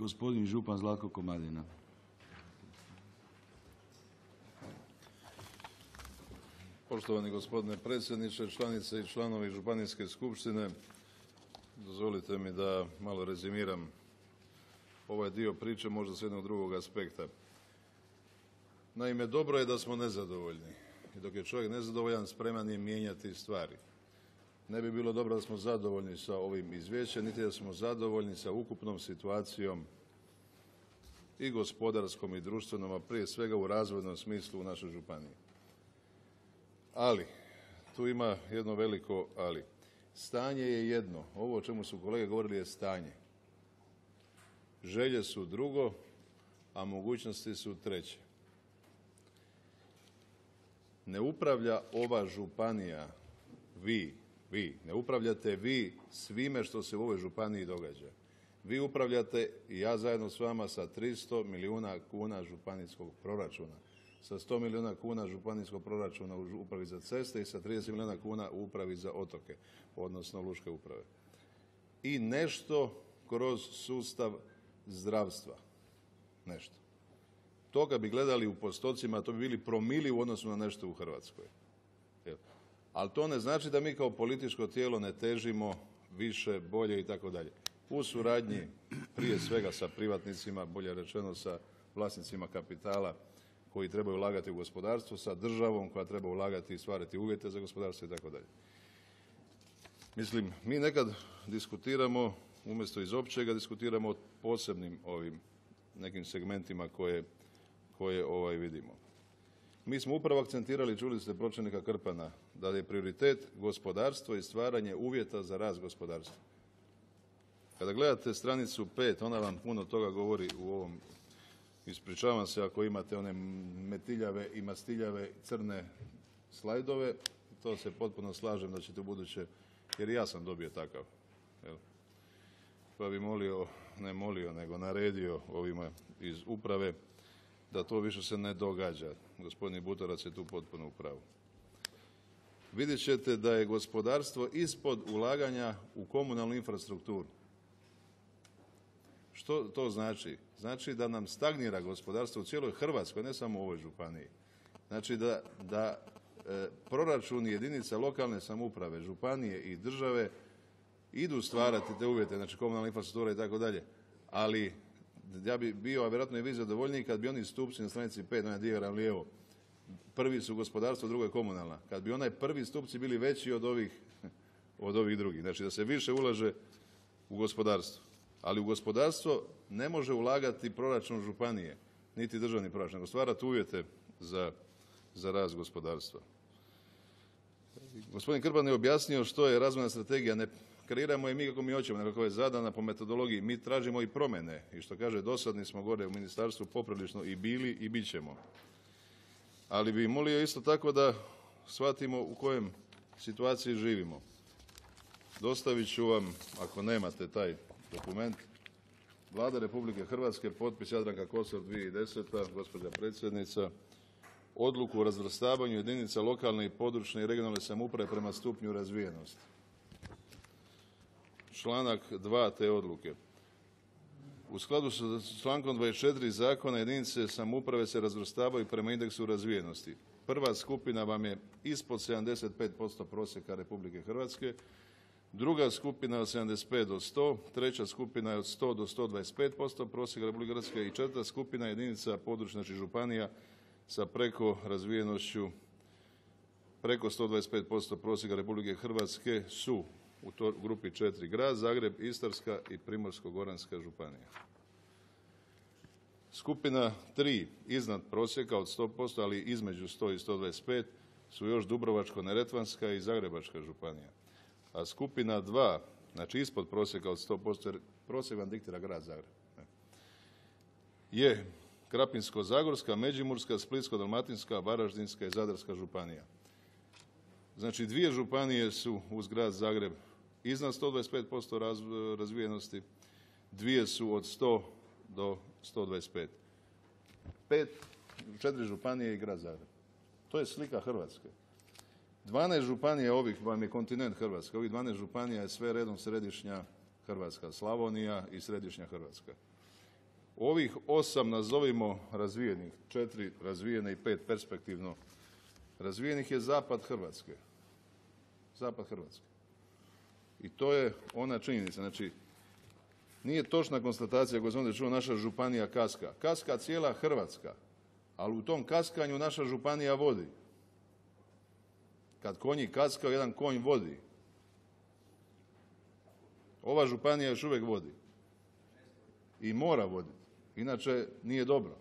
gospodin župan Zlatko Komadina. Poštovani gospodine predsjedniče, članice i članovi Županijske skupštine, dozvolite mi da malo rezimiram ovaj dio priče možda s jednog drugog aspekta. Naime, dobro je da smo nezadovoljni i dok je čovjek nezadovoljan spreman je mijenjati stvari. Ne bi bilo dobro da smo zadovoljni sa ovim izvješćem, niti da smo zadovoljni sa ukupnom situacijom i gospodarskom i društvenom, a prije svega u razvojnom smislu u našoj županiji. Ali, tu ima jedno veliko ali. Stanje je jedno, ovo o čemu su kolege govorili je stanje. Želje su drugo, a mogućnosti su treće. Ne upravlja ova županija, vi, vi, ne upravljate vi svime što se u ovoj županiji događa. Vi upravljate i ja zajedno s vama sa 300 milijuna kuna županijskog proračuna, sa 100 milijuna kuna županijskog proračuna u upravi za ceste i sa 30 milijuna kuna u upravi za otoke, odnosno luške uprave. I nešto kroz sustav zdravstva. Nešto. Toga bi gledali u postocima, to bi bili promili u odnosu na nešto u Hrvatskoj. Ali to ne znači da mi kao političko tijelo ne težimo više, bolje i tako dalje. U suradnji prije svega sa privatnicima, bolje rečeno sa vlasnicima kapitala koji trebaju ulagati u gospodarstvo, sa državom koja treba ulagati i stvarati uvjete za gospodarstvo i tako dalje. Mislim, mi nekad diskutiramo, umjesto iz općega, diskutiramo o posebnim ovim nekim segmentima koje, koje ovaj vidimo. Mi smo upravo akcentirali, čuli ste pročelnika Krpana, da je prioritet gospodarstvo i stvaranje uvjeta za rast gospodarstva. Kada gledate stranicu 5, ona vam puno toga govori u ovom, ispričavam se ako imate one metiljave i mastiljave crne slajdove, to se potpuno slažem da ćete u buduće, jer ja sam dobio takav. Pa bi molio, ne molio, nego naredio ovima iz uprave da to više se ne događa. Gospodin Butorac je tu potpuno u pravu. Vidjet ćete da je gospodarstvo ispod ulaganja u komunalnu infrastrukturu. Što to znači? Znači da nam stagnira gospodarstvo u cijeloj Hrvatskoj, ne samo u ovoj županiji. Znači da, da e, proračuni jedinica lokalne samouprave, županije i države idu stvarati te uvjete, znači komunalna infrastruktura i tako dalje, ali ja bi bio, a vjerojatno i vi zadovoljniji kad bi oni stupci na stranici 5, onaj dijagram lijevo, prvi su gospodarstvo, drugo je komunalna. Kad bi onaj prvi stupci bili veći od ovih, od ovih drugih. Znači da se više ulaže u gospodarstvo. Ali u gospodarstvo ne može ulagati proračun županije, niti državni proračun, nego stvarati uvjete za, za rast gospodarstva. Gospodin Krban je objasnio što je razvojna strategija. Ne kreiramo je mi kako mi hoćemo, nego kako je zadana po metodologiji. Mi tražimo i promjene. I što kaže, dosadni smo gore u ministarstvu poprilično i bili i bit ćemo. Ali bi molio isto tako da shvatimo u kojem situaciji živimo. Dostavit ću vam, ako nemate taj dokument, Vlada Republike Hrvatske, potpis Jadranka Kosor 2010. gospođa predsjednica, odluku o razvrstavanju jedinica lokalne i područne i regionalne samouprave prema stupnju razvijenosti. Članak 2 te odluke. U skladu sa člankom 24 zakona jedinice samouprave se razvrstavaju prema indeksu razvijenosti. Prva skupina vam je ispod 75% prosjeka Republike Hrvatske, druga skupina je od 75 do 100, treća skupina je od 100 do 125% prosjeka Republike Hrvatske i četvrta skupina jedinica područja, znači županija sa preko razvijenošću preko 125% prosjeka Republike Hrvatske su u grupi četiri grad Zagreb, Istarska i Primorsko-goranska županija. Skupina tri iznad prosjeka od 100%, ali između 100 i 125 su još Dubrovačko-neretvanska i Zagrebačka županija. A skupina dva, znači ispod prosjeka od 100%, jer prosjek vam diktira grad Zagreb, je Krapinsko-zagorska, Međimurska, Splitsko-dalmatinska, Varaždinska i Zadarska županija. Znači dvije županije su uz grad Zagreb iznad 125% razvijenosti, dvije su od 100 do 125. Pet, četiri županije i grad Zagreb. To je slika Hrvatske. 12 županija ovih vam je kontinent Hrvatske. Ovih 12 županija je sve redom središnja Hrvatska, Slavonija i središnja Hrvatska. Ovih osam nazovimo razvijenih, četiri razvijene i pet perspektivno razvijenih je zapad Hrvatske. Zapad Hrvatske. I to je ona činjenica. Znači, nije točna konstatacija koju sam ovdje čuo, naša županija kaska. Kaska cijela Hrvatska, ali u tom kaskanju naša županija vodi. Kad konji kaskaju, jedan konj vodi. Ova županija još uvijek vodi. I mora voditi. Inače, nije dobro.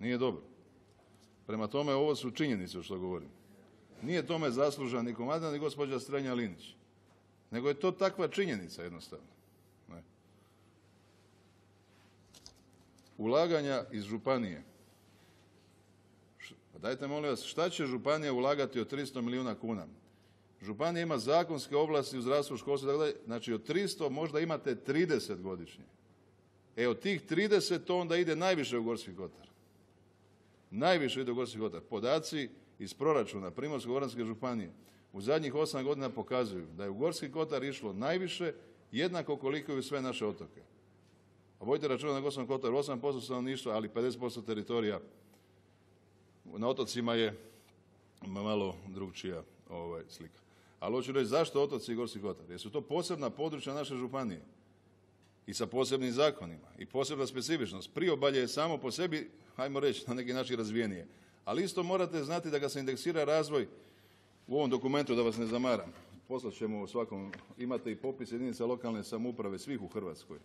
Nije dobro. Prema tome, ovo su činjenice što govorim. Nije tome zaslužan ni komadna ni gospođa Strenja Linić. Nego je to takva činjenica jednostavno. Ne. Ulaganja iz županije. Pa dajte molim vas, šta će županija ulagati od 300 milijuna kuna? Županija ima zakonske ovlasti u zdravstvu, školstvu, tako Znači od 300 možda imate 30 godišnje. E od tih 30 to onda ide najviše u Gorski kotar. Najviše ide u Gorski kotar. Podaci iz proračuna Primorsko-goranske županije u zadnjih osam godina pokazuju da je u Gorski kotar išlo najviše, jednako koliko i u sve naše otoke. A vodite računa na Gorskom kotaru 8% stanovništva, ali 50% teritorija na otocima je malo drugčija ovaj, slika. Ali hoću reći zašto otoci i Gorski kotar? Jer su to posebna područja naše županije i sa posebnim zakonima i posebna specifičnost. Priobalje je samo po sebi, hajmo reći, na neki način razvijenije. Ali isto morate znati da ga se indeksira razvoj u ovom dokumentu, da vas ne zamaram. Poslat ćemo u svakom, imate i popis jedinica lokalne samouprave svih u Hrvatskoj.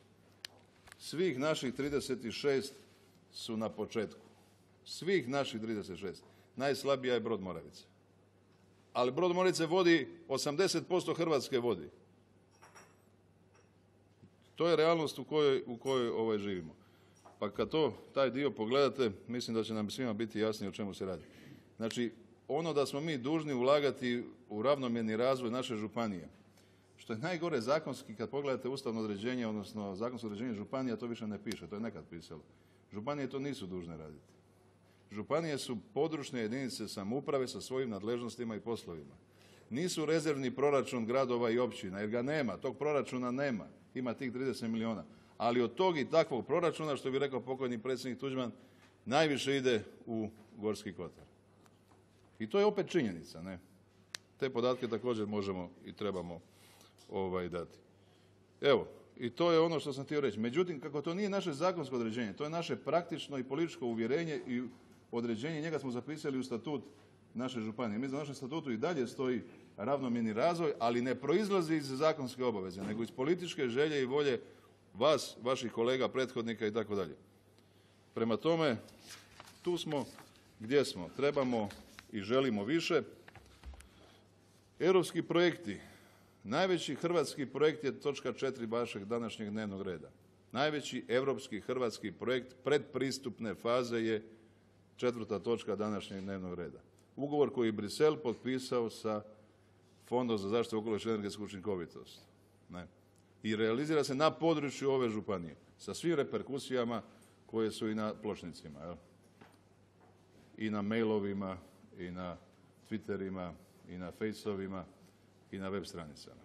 Svih naših 36 su na početku. Svih naših 36. Najslabija je Brod Moravice. Ali Brod Moravice vodi 80% Hrvatske vodi. To je realnost u kojoj, u kojoj ovaj, živimo. Pa kad to, taj dio pogledate, mislim da će nam svima biti jasnije o čemu se radi. Znači, ono da smo mi dužni ulagati u ravnomjerni razvoj naše županije, što je najgore zakonski, kad pogledate ustavno određenje, odnosno zakonsko određenje županija, to više ne piše, to je nekad pisalo. Županije to nisu dužne raditi. Županije su područne jedinice samouprave sa svojim nadležnostima i poslovima. Nisu rezervni proračun gradova i općina, jer ga nema, tog proračuna nema ima tih 30 milijuna. Ali od tog i takvog proračuna, što bi rekao pokojni predsjednik Tuđman, najviše ide u Gorski kotar. I to je opet činjenica. Ne? Te podatke također možemo i trebamo ovaj, dati. Evo, i to je ono što sam htio reći. Međutim, kako to nije naše zakonsko određenje, to je naše praktično i političko uvjerenje i određenje, njega smo zapisali u statut naše županije. Mi za našem statutu i dalje stoji ravnomjerni razvoj, ali ne proizlazi iz zakonske obaveze, nego iz političke želje i volje vas, vaših kolega, prethodnika i tako dalje. Prema tome, tu smo gdje smo. Trebamo i želimo više. Europski projekti. Najveći hrvatski projekt je točka četiri vašeg današnjeg dnevnog reda. Najveći europski hrvatski projekt predpristupne faze je četvrta točka današnjeg dnevnog reda. Ugovor koji je Brisel potpisao sa Fondom za zaštitu okoliša i energetsku učinkovitost. Ne. I realizira se na području ove županije sa svim reperkusijama koje su i na pločnicima. Jel? I na mailovima, i na Twitterima, i na Faceovima, i na web stranicama.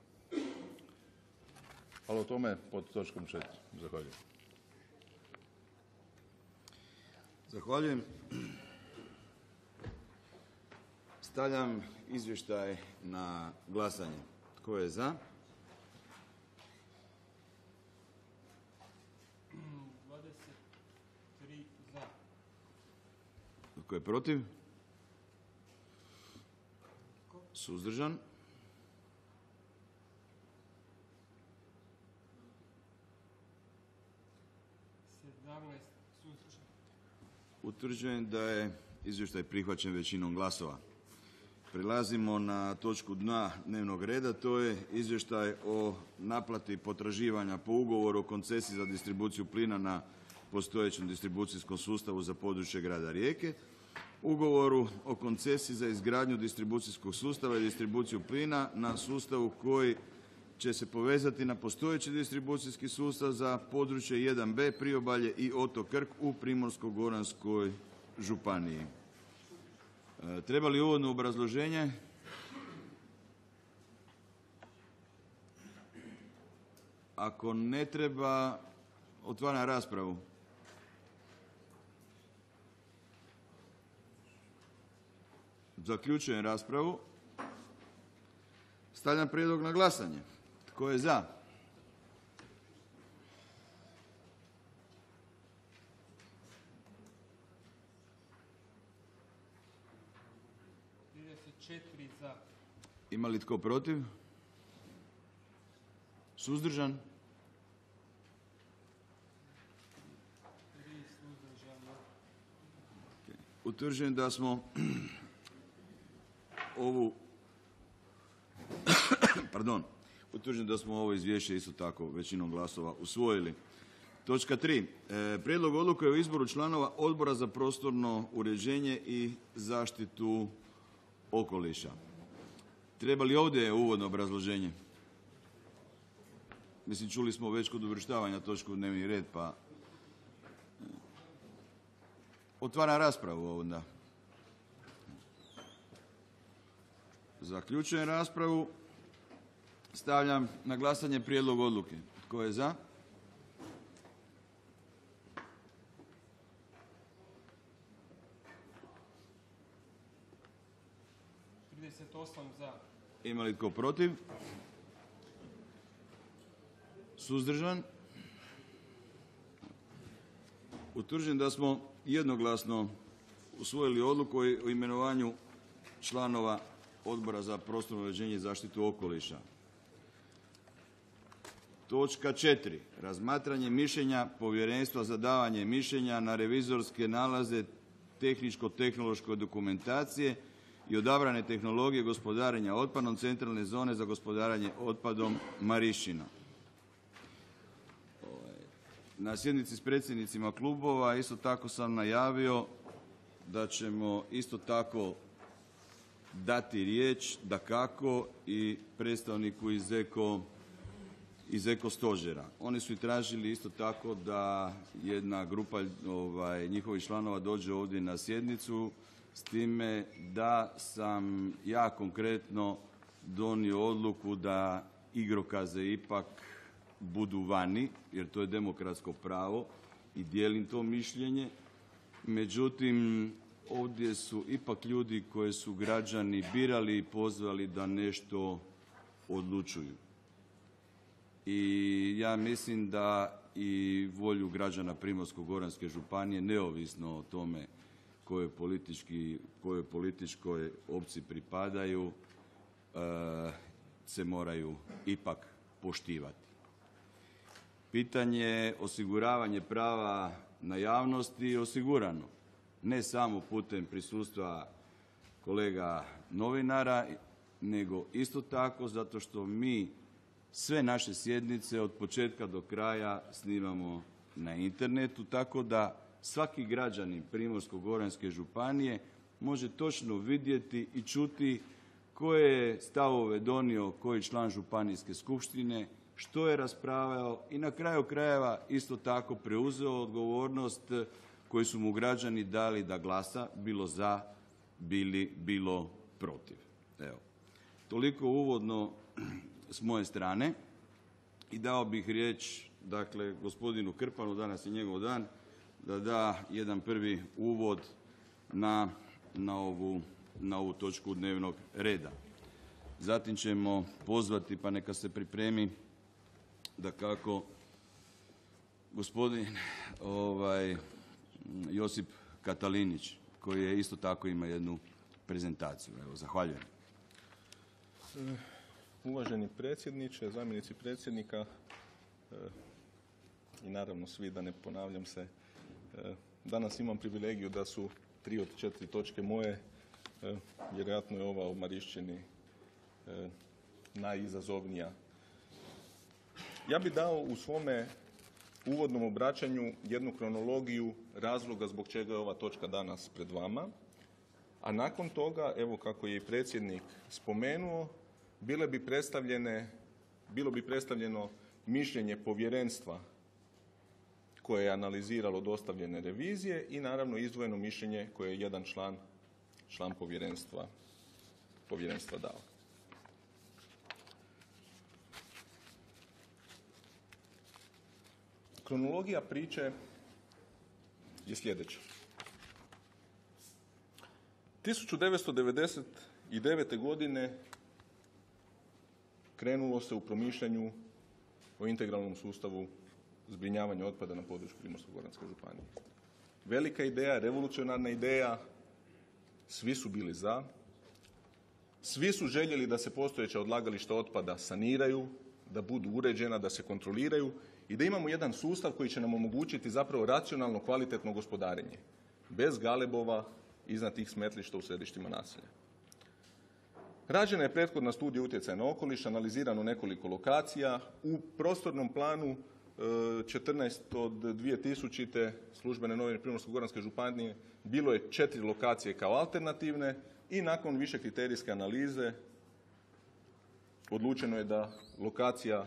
Ali o tome pod točkom četiri. Zahvaljujem. Zahvaljujem. Stavljam izvještaj na glasanje. Tko je za? Tko je protiv? Suzdržan? Utvrđujem da je izvještaj prihvaćen većinom glasova. Prelazimo na točku dna dnevnog reda, to je izvještaj o naplati potraživanja po ugovoru o koncesiji za distribuciju plina na postojećem distribucijskom sustavu za područje grada Rijeke, ugovoru o koncesiji za izgradnju distribucijskog sustava i distribuciju plina na sustavu koji će se povezati na postojeći distribucijski sustav za područje 1b Priobalje i otok Krk u Primorsko-goranskoj županiji. E, treba li uvodno obrazloženje? Ako ne treba, otvaram raspravu. Zaključujem raspravu. Stavljam prijedlog na glasanje. Tko je za? Ima li tko protiv? Suzdržan? Utvrđujem da smo ovu pardon, utvrđujem da smo ovo izvješće isto tako većinom glasova usvojili. Točka 3. E, prijedlog odluke o izboru članova Odbora za prostorno uređenje i zaštitu okoliša. Treba li ovdje uvodno obrazloženje? Mislim, čuli smo već kod uvrštavanja točku u dnevni red, pa... Otvaram raspravu onda. Zaključujem raspravu. Stavljam na glasanje prijedlog odluke. Tko je za? Za. Ima li tko protiv? Suzdržan? Utvrđujem da smo jednoglasno usvojili odluku o imenovanju članova Odbora za prostorno uređenje i zaštitu okoliša. Točka 4. Razmatranje mišljenja Povjerenstva za davanje mišljenja na revizorske nalaze tehničko-tehnološke dokumentacije i odabrane tehnologije gospodarenja otpadom centralne zone za gospodarenje otpadom Marišćina. Ovaj, Na sjednici s predsjednicima klubova isto tako sam najavio da ćemo isto tako dati riječ dakako i predstavniku iz eko iz eko stožera. Oni su i tražili isto tako da jedna grupa ovaj, njihovih članova dođe ovdje na sjednicu s time da sam ja konkretno donio odluku da igrokaze ipak budu vani, jer to je demokratsko pravo i dijelim to mišljenje. Međutim, ovdje su ipak ljudi koje su građani birali i pozvali da nešto odlučuju. I ja mislim da i volju građana Primorsko-goranske županije, neovisno o tome politički, kojoj političkoj opciji pripadaju, e, se moraju ipak poštivati. Pitanje osiguravanje prava na javnosti je osigurano ne samo putem prisustva kolega novinara, nego isto tako zato što mi sve naše sjednice od početka do kraja snimamo na internetu, tako da svaki građanin Primorsko-goranske županije može točno vidjeti i čuti koje je stavove donio koji član županijske skupštine, što je raspravljao i na kraju krajeva isto tako preuzeo odgovornost koju su mu građani dali da glasa, bilo za, bili, bilo protiv. Evo. Toliko uvodno s moje strane i dao bih riječ dakle gospodinu Krpanu, danas je njegov dan, da da jedan prvi uvod na, na, ovu, na ovu točku dnevnog reda. Zatim ćemo pozvati, pa neka se pripremi da kako gospodin ovaj, Josip Katalinić, koji je isto tako ima jednu prezentaciju. Evo, zahvaljujem. Uvaženi predsjedniče, zamjenici predsjednika e, i naravno svi, da ne ponavljam se, e, danas imam privilegiju da su tri od četiri točke moje, vjerojatno je ova o Marišćini najizazovnija. Ja bih dao u svome uvodnom obraćanju jednu kronologiju razloga zbog čega je ova točka danas pred vama, a nakon toga, evo kako je i predsjednik spomenuo, bile bi predstavljene, bilo bi predstavljeno mišljenje povjerenstva koje je analiziralo dostavljene revizije i naravno izdvojeno mišljenje koje je jedan član, član povjerenstva, povjerenstva dao. Kronologija priče je sljedeća. 1999. godine krenulo se u promišljanju o integralnom sustavu zbrinjavanja otpada na području Primorsko-goranske županije. Velika ideja, revolucionarna ideja, svi su bili za, svi su željeli da se postojeća odlagališta otpada saniraju, da budu uređena, da se kontroliraju i da imamo jedan sustav koji će nam omogućiti zapravo racionalno kvalitetno gospodarenje, bez galebova iznad tih smetlišta u središtima naselja. Rađena je prethodna studija utjecaja na okoliš, analizirano nekoliko lokacija. U prostornom planu 14 e, od 2000. službene novine Primorsko-goranske županije bilo je četiri lokacije kao alternativne i nakon više kriterijske analize odlučeno je da lokacija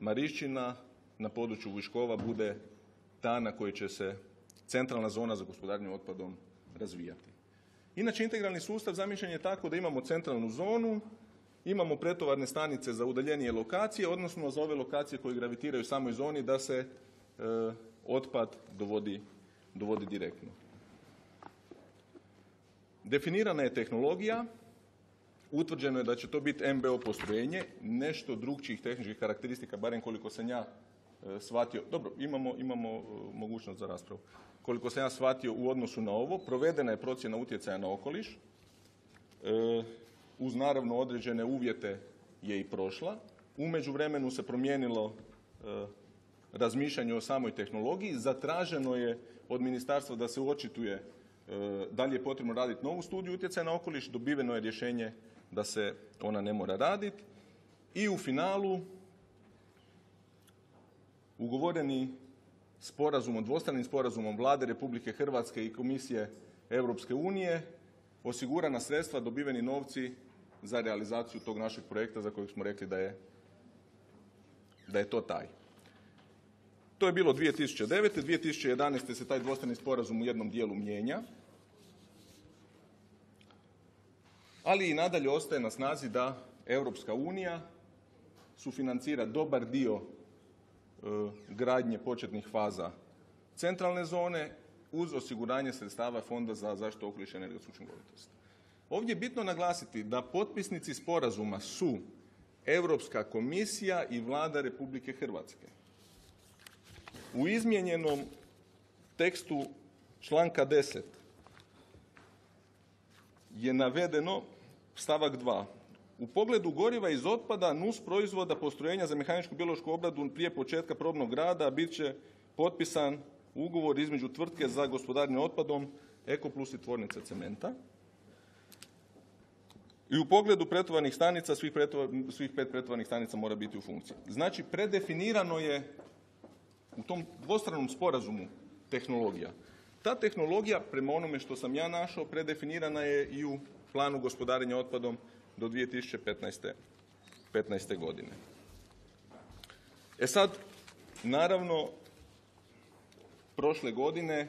Marišćina na području Viškova bude ta na kojoj će se centralna zona za gospodarenje otpadom razvijati. Inače, integralni sustav zamišljen je tako da imamo centralnu zonu, imamo pretovarne stanice za udaljenije lokacije, odnosno za ove lokacije koje gravitiraju samoj zoni da se e, otpad dovodi, dovodi direktno. Definirana je tehnologija, utvrđeno je da će to biti MBO postrojenje, nešto drugčijih tehničkih karakteristika, barem koliko sam ja shvatio. Dobro, imamo, imamo e, mogućnost za raspravu. Koliko sam ja shvatio u odnosu na ovo, provedena je procjena utjecaja na okoliš, e, uz naravno određene uvjete je i prošla. U međuvremenu se promijenilo razmišljanje o samoj tehnologiji, zatraženo je od ministarstva da se očituje da li je potrebno raditi novu studiju utjecaja na okoliš, dobiveno je rješenje da se ona ne mora raditi. I u finalu ugovoreni sporazumom, dvostranim sporazumom Vlade Republike Hrvatske i Komisije Europske unije osigurana sredstva, dobiveni novci za realizaciju tog našeg projekta za kojeg smo rekli da je, da je to taj. To je bilo 2009. 2011. se taj dvostrani sporazum u jednom dijelu mijenja. ali i nadalje ostaje na snazi da Europska unija sufinancira dobar dio gradnje početnih faza centralne zone uz osiguranje sredstava Fonda za zaštitu okoliša i energetsku učinkovitost. Ovdje je bitno naglasiti da potpisnici sporazuma su Europska komisija i Vlada Republike Hrvatske. U izmijenjenom tekstu članka 10 je navedeno stavak 2. U pogledu goriva iz otpada nus proizvoda postrojenja za mehaničku biološku obradu prije početka probnog rada bit će potpisan ugovor između tvrtke za gospodarenje otpadom Ekoplus i tvornice cementa. I u pogledu pretovarnih stanica, svih, svih pet pretovarnih stanica mora biti u funkciji. Znači, predefinirano je u tom dvostranom sporazumu tehnologija. Ta tehnologija, prema onome što sam ja našao, predefinirana je i u planu gospodarenja otpadom do 2015. 15. godine. E sad, naravno, prošle godine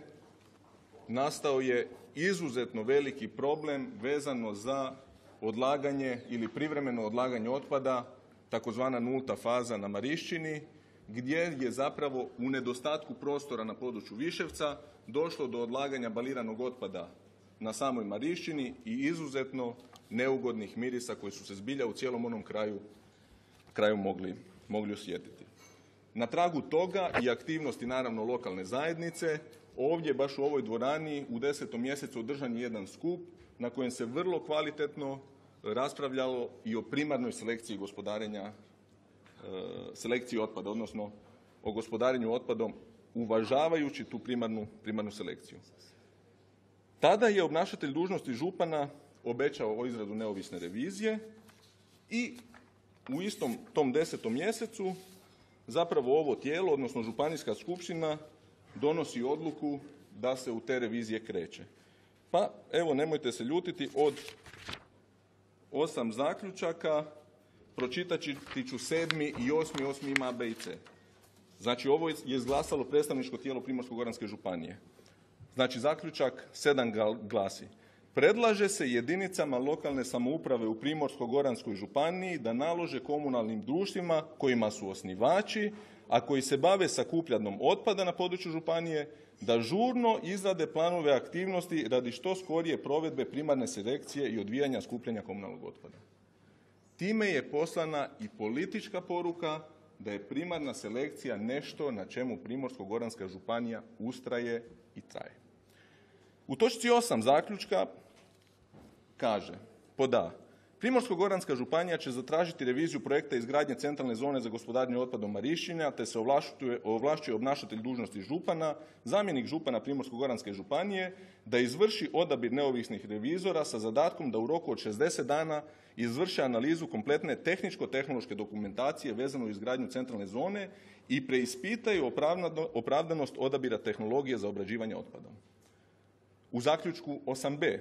nastao je izuzetno veliki problem vezano za odlaganje ili privremeno odlaganje otpada, takozvana nulta faza na Marišćini, gdje je zapravo u nedostatku prostora na području Viševca došlo do odlaganja baliranog otpada na samoj Marišćini i izuzetno neugodnih mirisa koji su se zbilja u cijelom onom kraju, kraju mogli, mogli osjetiti. Na tragu toga i aktivnosti naravno lokalne zajednice, ovdje baš u ovoj dvorani u desetom mjesecu održan je jedan skup na kojem se vrlo kvalitetno raspravljalo i o primarnoj selekciji gospodarenja, e, selekciji otpada, odnosno o gospodarenju otpadom uvažavajući tu primarnu, primarnu selekciju. Tada je obnašatelj dužnosti župana obećao izradu neovisne revizije i u istom tom desetom mjesecu zapravo ovo tijelo, odnosno županijska skupština donosi odluku da se u te revizije kreće. Pa evo nemojte se ljutiti od osam zaključaka pročitat ću sedmi i osmi, osmi ima B i C. Znači ovo je izglasalo predstavničko tijelo Primorsko-goranske županije. Znači zaključak sedam glasi. Predlaže se jedinicama lokalne samouprave u Primorsko-goranskoj županiji da nalože komunalnim društvima kojima su osnivači, a koji se bave sakupljanom otpada na području županije, da žurno izrade planove aktivnosti radi što skorije provedbe primarne selekcije i odvijanja skupljanja komunalnog otpada. Time je poslana i politička poruka da je primarna selekcija nešto na čemu Primorsko-goranska županija ustraje i traje. U točci 8 zaključka kaže, pod A, Primorsko-goranska županija će zatražiti reviziju projekta izgradnje centralne zone za gospodarenje otpadom Marišćina, te se ovlašćuje obnašatelj dužnosti župana, zamjenik župana Primorsko-goranske županije, da izvrši odabir neovisnih revizora sa zadatkom da u roku od 60 dana izvrše analizu kompletne tehničko-tehnološke dokumentacije vezano u izgradnju centralne zone i preispitaju opravdanost odabira tehnologije za obrađivanje otpadom. U zaključku 8b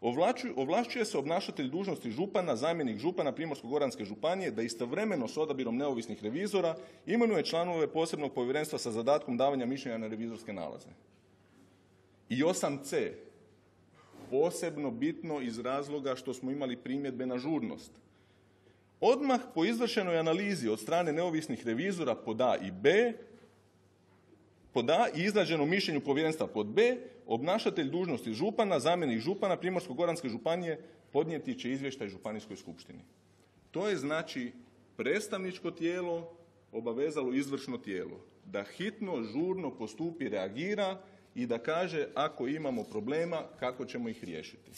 Ovlašćuje se obnašatelj dužnosti župana, zamjenik župana Primorsko-goranske županije da istovremeno s odabirom neovisnih revizora imenuje članove posebnog povjerenstva sa zadatkom davanja mišljenja na revizorske nalaze. I 8c, posebno bitno iz razloga što smo imali primjedbe na žurnost. Odmah po izvršenoj analizi od strane neovisnih revizora pod A i B, pod A i izrađenom mišljenju povjerenstva pod B, obnašatelj dužnosti župana, zamjenik župana Primorsko-goranske županije podnijeti će izvještaj županijskoj skupštini. To je znači predstavničko tijelo obavezalo izvršno tijelo da hitno, žurno postupi, reagira i da kaže ako imamo problema kako ćemo ih riješiti.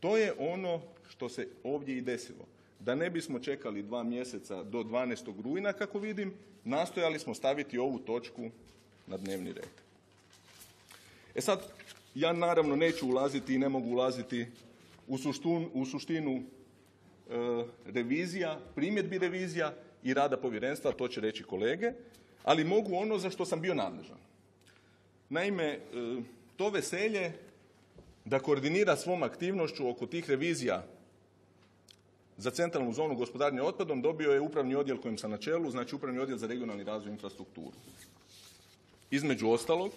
To je ono što se ovdje i desilo. Da ne bismo čekali dva mjeseca do 12. rujna kako vidim, nastojali smo staviti ovu točku na dnevni red. E sad, ja naravno neću ulaziti i ne mogu ulaziti u, u suštinu e, revizija, primjedbi revizija i rada povjerenstva, to će reći kolege, ali mogu ono za što sam bio nadležan. Naime, e, to veselje da koordinira svom aktivnošću oko tih revizija za centralnu zonu gospodarenja otpadom dobio je upravni odjel kojim sam na čelu, znači upravni odjel za regionalni razvoj infrastrukturu. Između ostalog,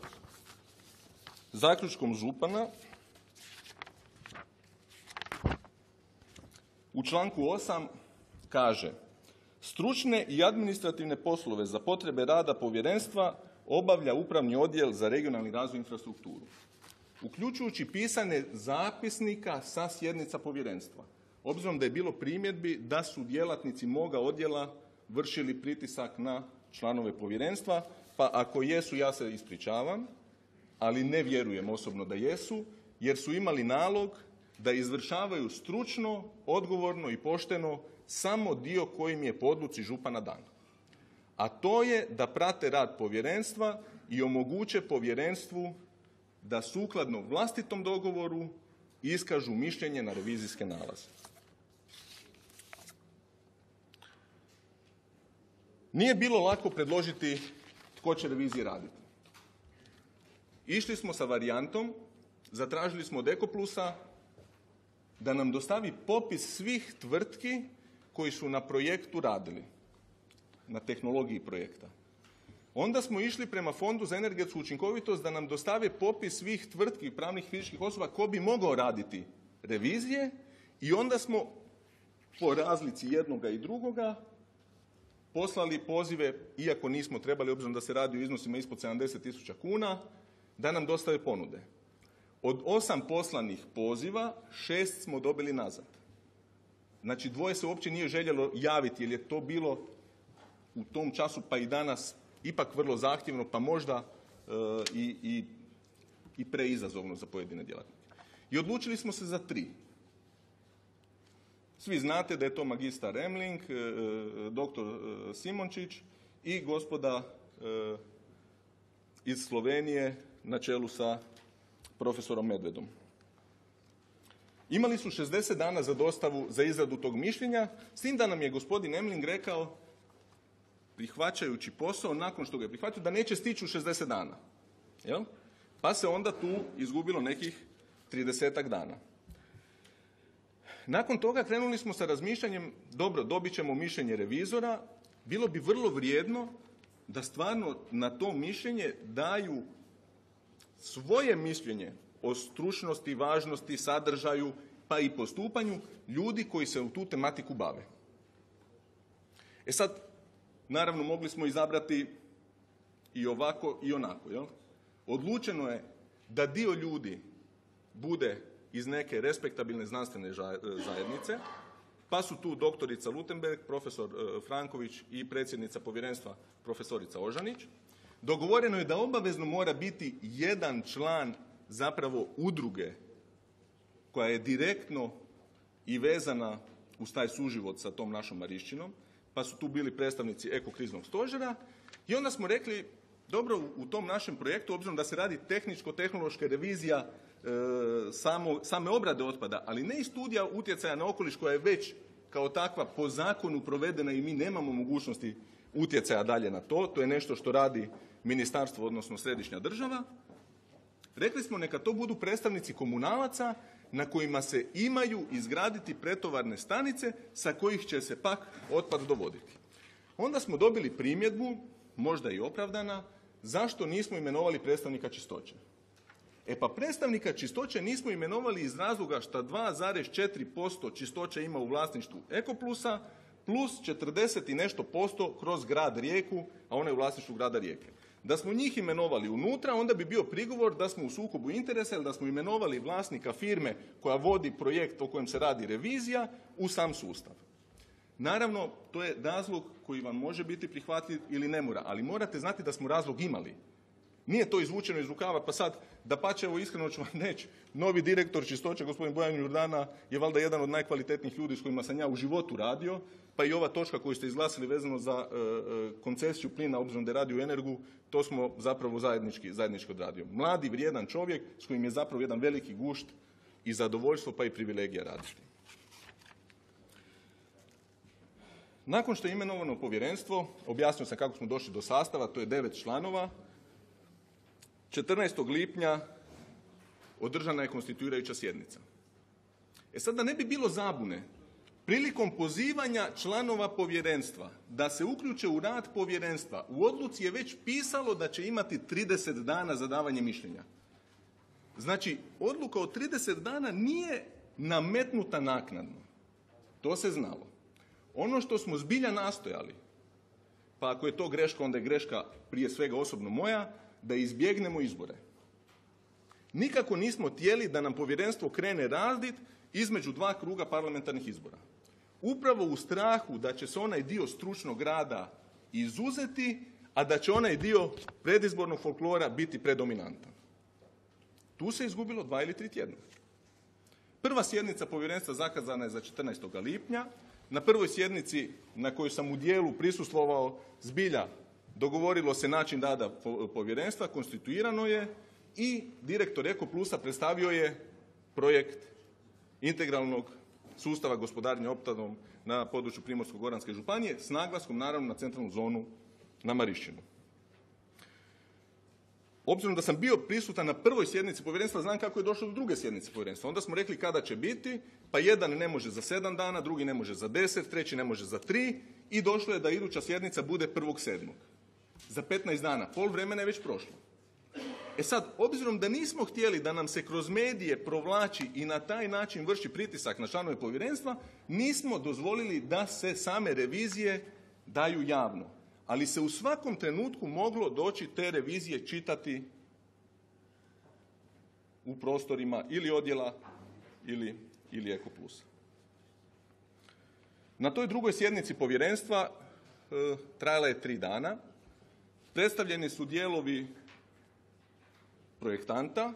zaključkom župana u članku 8 kaže stručne i administrativne poslove za potrebe rada povjerenstva obavlja upravni odjel za regionalni razvoj infrastrukturu, uključujući pisane zapisnika sa sjednica povjerenstva. Obzirom da je bilo primjedbi da su djelatnici moga odjela vršili pritisak na članove povjerenstva, pa ako jesu ja se ispričavam, ali ne vjerujem osobno da jesu, jer su imali nalog da izvršavaju stručno, odgovorno i pošteno samo dio kojim je po odluci župana dan. A to je da prate rad povjerenstva i omoguće povjerenstvu da sukladno vlastitom dogovoru iskažu mišljenje na revizijske nalaze. Nije bilo lako predložiti tko će revizije raditi. Išli smo sa varijantom, zatražili smo od Ekoplusa da nam dostavi popis svih tvrtki koji su na projektu radili, na tehnologiji projekta. Onda smo išli prema Fondu za energetsku učinkovitost da nam dostave popis svih tvrtki pravnih i fizičkih osoba ko bi mogao raditi revizije i onda smo po razlici jednoga i drugoga poslali pozive, iako nismo trebali, obzirom da se radi o iznosima ispod 70 tisuća kuna, da nam dostave ponude. Od osam poslanih poziva, šest smo dobili nazad. Znači, dvoje se uopće nije željelo javiti, jer je to bilo u tom času, pa i danas, ipak vrlo zahtjevno, pa možda e, i, i, i preizazovno za pojedine djelatnike. I odlučili smo se za tri. Svi znate da je to magistar Remling, e, e, doktor e, Simončić i gospoda iz Slovenije na čelu sa profesorom Medvedom. Imali su 60 dana za dostavu za izradu tog mišljenja, s tim da nam je gospodin Emling rekao, prihvaćajući posao, nakon što ga je prihvatio, da neće stići u 60 dana. Jel? Pa se onda tu izgubilo nekih 30 dana. Nakon toga krenuli smo sa razmišljanjem, dobro, dobit ćemo mišljenje revizora, bilo bi vrlo vrijedno da stvarno na to mišljenje daju svoje mišljenje o stručnosti, važnosti, sadržaju, pa i postupanju ljudi koji se u tu tematiku bave. E sad, Naravno, mogli smo izabrati i ovako i onako. Jel? Odlučeno je da dio ljudi bude iz neke respektabilne znanstvene ža- zajednice, pa su tu doktorica Lutenberg, profesor e, Franković i predsjednica povjerenstva profesorica Ožanić. Dogovoreno je da obavezno mora biti jedan član zapravo udruge koja je direktno i vezana uz taj suživot sa tom našom Marišćinom, pa su tu bili predstavnici ekokriznog stožera i onda smo rekli, dobro, u tom našem projektu, obzirom da se radi tehničko-tehnološka revizija e, samo, same obrade otpada, ali ne i studija utjecaja na okoliš koja je već kao takva po zakonu provedena i mi nemamo mogućnosti utjecaja dalje na to, to je nešto što radi ministarstvo, odnosno središnja država, Rekli smo neka to budu predstavnici komunalaca na kojima se imaju izgraditi pretovarne stanice sa kojih će se pak otpad dovoditi. Onda smo dobili primjedbu, možda i opravdana, zašto nismo imenovali predstavnika čistoće. E pa predstavnika čistoće nismo imenovali iz razloga što 2,4% čistoće ima u vlasništvu Ekoplusa plus 40 i nešto posto kroz grad Rijeku, a ona je u vlasništvu grada Rijeke. Da smo njih imenovali unutra, onda bi bio prigovor da smo u sukobu interesa ili da smo imenovali vlasnika firme koja vodi projekt o kojem se radi revizija u sam sustav. Naravno, to je razlog koji vam može biti prihvatljiv ili ne mora, ali morate znati da smo razlog imali. Nije to izvučeno iz rukava, pa sad, da pače, evo iskreno ću vam reći, novi direktor čistoće, gospodin Bojan Jordana, je valjda jedan od najkvalitetnijih ljudi s kojima sam ja u životu radio, pa i ova točka koju ste izglasili vezano za e, e, koncesiju plina, obzirom da je radio Energu, to smo zapravo zajednički, zajednički odradio. Mladi, vrijedan čovjek s kojim je zapravo jedan veliki gušt i zadovoljstvo, pa i privilegija raditi. Nakon što je imenovano povjerenstvo, objasnio sam kako smo došli do sastava, to je devet članova, 14. lipnja održana je konstituirajuća sjednica. E sad da ne bi bilo zabune, prilikom pozivanja članova povjerenstva da se uključe u rad povjerenstva, u odluci je već pisalo da će imati 30 dana za davanje mišljenja. Znači, odluka od 30 dana nije nametnuta naknadno. To se znalo. Ono što smo zbilja nastojali, pa ako je to greška, onda je greška prije svega osobno moja, da izbjegnemo izbore. Nikako nismo htjeli da nam povjerenstvo krene razdit između dva kruga parlamentarnih izbora. Upravo u strahu da će se onaj dio stručnog rada izuzeti, a da će onaj dio predizbornog folklora biti predominantan. Tu se izgubilo dva ili tri tjedna. Prva sjednica povjerenstva zakazana je za 14. lipnja. Na prvoj sjednici na kojoj sam u dijelu prisustvovao zbilja dogovorilo se način rada povjerenstva, konstituirano je i direktor Eko Plusa predstavio je projekt integralnog sustava gospodarenja otpadom na području Primorsko-goranske županije s naglaskom naravno na centralnu zonu na Marišćinu. Obzirom da sam bio prisutan na prvoj sjednici povjerenstva, znam kako je došlo do druge sjednice povjerenstva. Onda smo rekli kada će biti, pa jedan ne može za sedam dana, drugi ne može za deset, treći ne može za tri i došlo je da iduća sjednica bude prvog sedmog. Za 15 dana, pol vremena je već prošlo. E sad, obzirom da nismo htjeli da nam se kroz medije provlači i na taj način vrši pritisak na članove povjerenstva, nismo dozvolili da se same revizije daju javno. Ali se u svakom trenutku moglo doći te revizije čitati u prostorima ili odjela ili, ili Eko Plus. Na toj drugoj sjednici povjerenstva e, trajala je tri dana. Predstavljeni su dijelovi projektanta,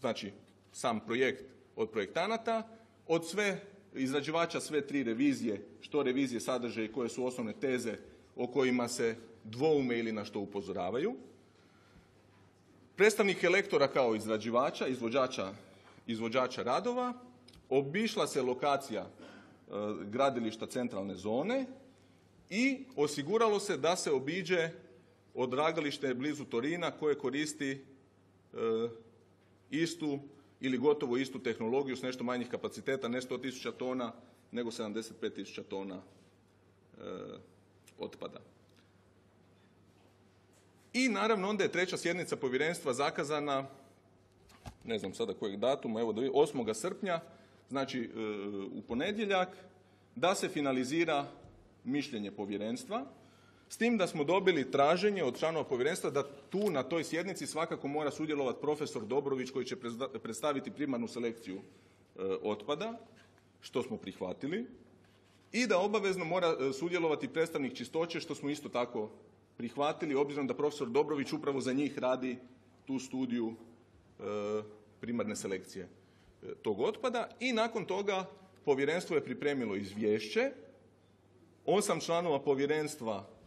znači sam projekt od projektanata, od sve izrađivača sve tri revizije, što revizije sadrže i koje su osnovne teze o kojima se dvoume ili na što upozoravaju. Predstavnik elektora kao izrađivača, izvođača, izvođača radova, obišla se lokacija e, gradilišta centralne zone i osiguralo se da se obiđe odlagalište blizu Torina koje koristi e, istu ili gotovo istu tehnologiju s nešto manjih kapaciteta, ne 100.000 tona, nego 75.000 tona e, otpada. I naravno onda je treća sjednica povjerenstva zakazana, ne znam sada kojeg datuma, evo 8. srpnja, znači e, u ponedjeljak, da se finalizira mišljenje povjerenstva. S tim da smo dobili traženje od članova povjerenstva da tu na toj sjednici svakako mora sudjelovati profesor Dobrović koji će predstaviti primarnu selekciju e, otpada, što smo prihvatili, i da obavezno mora e, sudjelovati predstavnik čistoće, što smo isto tako prihvatili, obzirom da profesor Dobrović upravo za njih radi tu studiju e, primarne selekcije tog otpada. I nakon toga povjerenstvo je pripremilo izvješće. Osam članova povjerenstva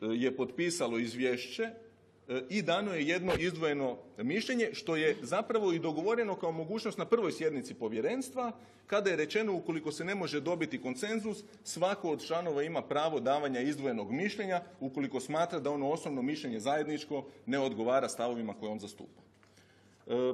je potpisalo izvješće e, i dano je jedno izdvojeno mišljenje, što je zapravo i dogovoreno kao mogućnost na prvoj sjednici povjerenstva, kada je rečeno ukoliko se ne može dobiti konsenzus, svako od članova ima pravo davanja izdvojenog mišljenja, ukoliko smatra da ono osnovno mišljenje zajedničko ne odgovara stavovima koje on zastupa. E,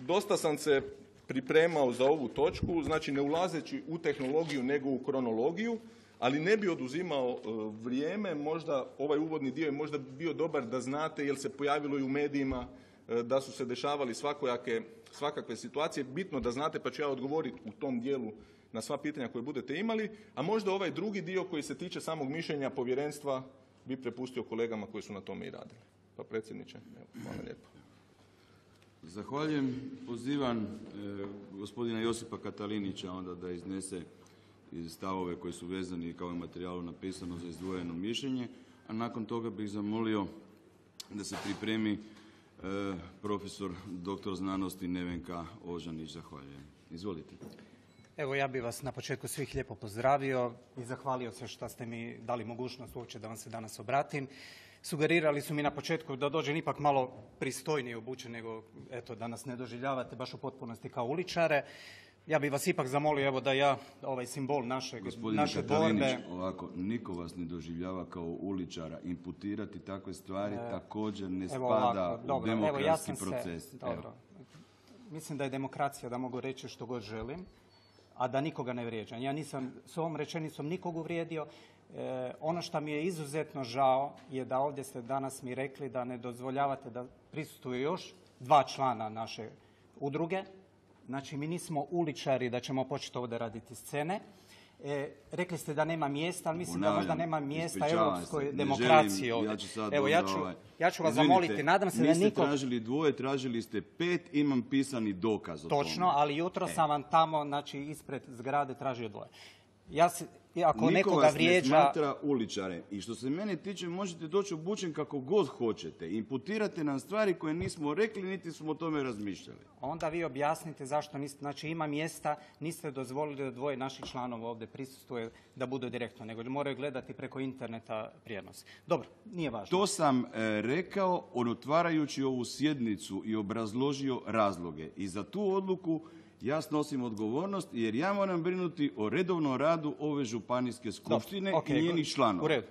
dosta sam se pripremao za ovu točku, znači ne ulazeći u tehnologiju nego u kronologiju, ali ne bi oduzimao e, vrijeme, možda ovaj uvodni dio je možda bio dobar da znate, jer se pojavilo i u medijima e, da su se dešavali svakojake, svakakve situacije. Bitno da znate, pa ću ja odgovoriti u tom dijelu na sva pitanja koje budete imali, a možda ovaj drugi dio koji se tiče samog mišljenja povjerenstva bi prepustio kolegama koji su na tome i radili. Pa predsjedniče, evo, hvala lijepo. Zahvaljujem. Pozivam e, gospodina Josipa Katalinića onda da iznese iz stavove koji su vezani kao i materijalu napisano za izdvojeno mišljenje, a nakon toga bih zamolio da se pripremi e, profesor doktor znanosti Nevenka Ožanić. Zahvaljujem. Izvolite. Evo ja bih vas na početku svih lijepo pozdravio i zahvalio se što ste mi dali mogućnost uopće da vam se danas obratim. Sugerirali su mi na početku da dođem ipak malo pristojnije obučen nego eto da nas ne doživljavate baš u potpunosti kao uličare. Ja bih vas ipak zamolio evo da ja ovaj simbol našeg, Gospodine naše Katalinić, borbe ovako, niko vas ne doživljava kao uličara. Imputirati takve stvari također ne E, Evo spada ovako, u evo demokratski ja sam proces. Se, Evo. Mislim da je demokracija da mogu reći što god želim, a da nikoga ne vrijeđam. Ja nisam s ovom rečenicom nikog uvrijedio. E, ono što mi je izuzetno žao je da ovdje ste danas mi rekli da ne dozvoljavate da prisustuje još dva člana naše udruge. Znači mi nismo uličari da ćemo početi ovdje raditi scene. E, rekli ste da nema mjesta, ali mislim da možda Ponavljam, nema mjesta europskoj demokraciji želim, ovdje. Ja ću sad Evo ja ću, ovaj, ja ću vas izvinite, zamoliti, nadam se da niste niko... tražili dvoje, tražili ste pet, imam pisani dokaz o Točno, tome. ali jutro E. sam vam tamo, znači ispred zgrade tražio dvoje. Ja se, i ako Niko nekoga vas ne vrijeđa, smatra uličare. I što se mene tiče, možete doći obučen kako god hoćete. Imputirate nam stvari koje nismo rekli, niti smo o tome razmišljali. onda vi objasnite zašto niste, znači ima mjesta, niste dozvolili da dvoje naših članova ovdje prisustuje da budu direktno, nego moraju gledati preko interneta prijenos. Dobro, nije važno. To sam e, rekao on otvarajući ovu sjednicu i obrazložio razloge. I za tu odluku ja snosim odgovornost jer ja moram brinuti o redovnom radu ove županijske skupštine i njenih članova. U redu.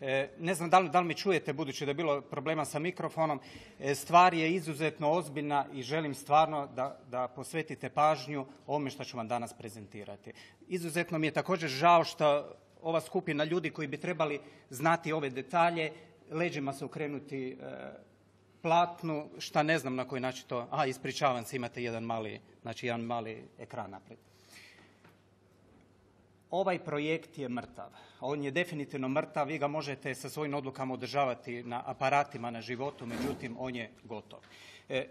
E, ne znam da li, da li mi čujete, budući da je bilo problema sa mikrofonom. E, stvar je izuzetno ozbiljna i želim stvarno da, da posvetite pažnju ovome što ću vam danas prezentirati. Izuzetno mi je također žao što ova skupina ljudi koji bi trebali znati ove detalje, leđima se okrenuti e, platnu, šta ne znam na koji način to... A, ispričavam se, imate jedan mali, znači jedan mali ekran naprijed. Ovaj projekt je mrtav. On je definitivno mrtav. Vi ga možete sa svojim odlukama održavati na aparatima na životu, međutim, on je gotov. E,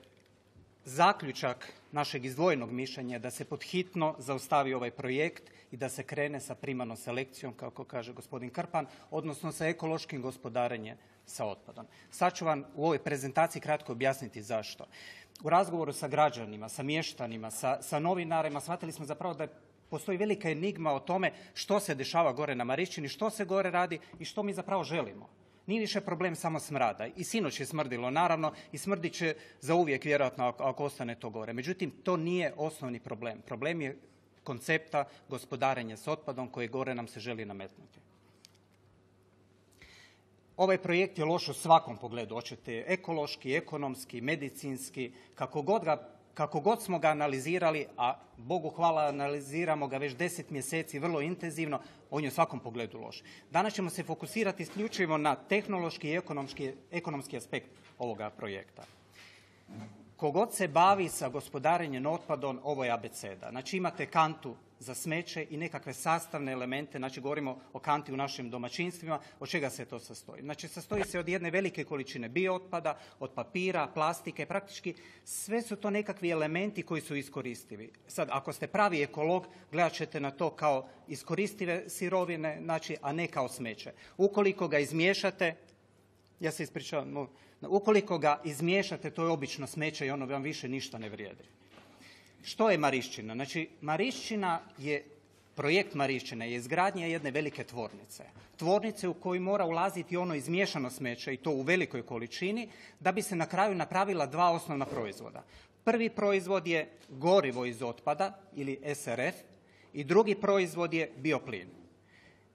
zaključak našeg izdvojenog mišljenja je da se podhitno zaustavi ovaj projekt i da se krene sa primarnom selekcijom, kako kaže gospodin Krpan, odnosno sa ekološkim gospodarenjem sa otpadom. Sad ću vam u ovoj prezentaciji kratko objasniti zašto. U razgovoru sa građanima, sa mještanima, sa, sa novinarima, shvatili smo zapravo da postoji velika enigma o tome što se dešava gore na Marišćini, što se gore radi i što mi zapravo želimo. Nije više problem samo smrada. I sinoć je smrdilo, naravno, i smrdit će za uvijek, vjerojatno, ako, ako ostane to gore. Međutim, to nije osnovni problem. Problem je koncepta gospodarenja s otpadom koje gore nam se želi nametnuti. Ovaj projekt je loš u svakom pogledu, hoćete ekološki, ekonomski, medicinski, kako god, ga, kako god smo ga analizirali, a Bogu hvala analiziramo ga već deset mjeseci vrlo intenzivno, on je u svakom pogledu loš. Danas ćemo se fokusirati isključivo na tehnološki i ekonomski, ekonomski aspekt ovoga projekta. Kogod se bavi sa gospodarenjem otpadom, ovo je abeceda. Znači imate kantu za smeće i nekakve sastavne elemente, znači govorimo o kanti u našim domaćinstvima, od čega se to sastoji? Znači sastoji se od jedne velike količine biootpada, od papira, plastike, praktički sve su to nekakvi elementi koji su iskoristivi. Sad, ako ste pravi ekolog, gledat ćete na to kao iskoristive sirovine, znači, a ne kao smeće. Ukoliko ga izmiješate, ja se ispričavam, ukoliko ga izmiješate, to je obično smeće i ono vam više ništa ne vrijedi. Što je Marišćina? Znači, Marišćina je, projekt Marišćine je izgradnja jedne velike tvornice. Tvornice u koju mora ulaziti ono izmiješano smeće i to u velikoj količini, da bi se na kraju napravila dva osnovna proizvoda. Prvi proizvod je gorivo iz otpada ili SRF i drugi proizvod je bioplin.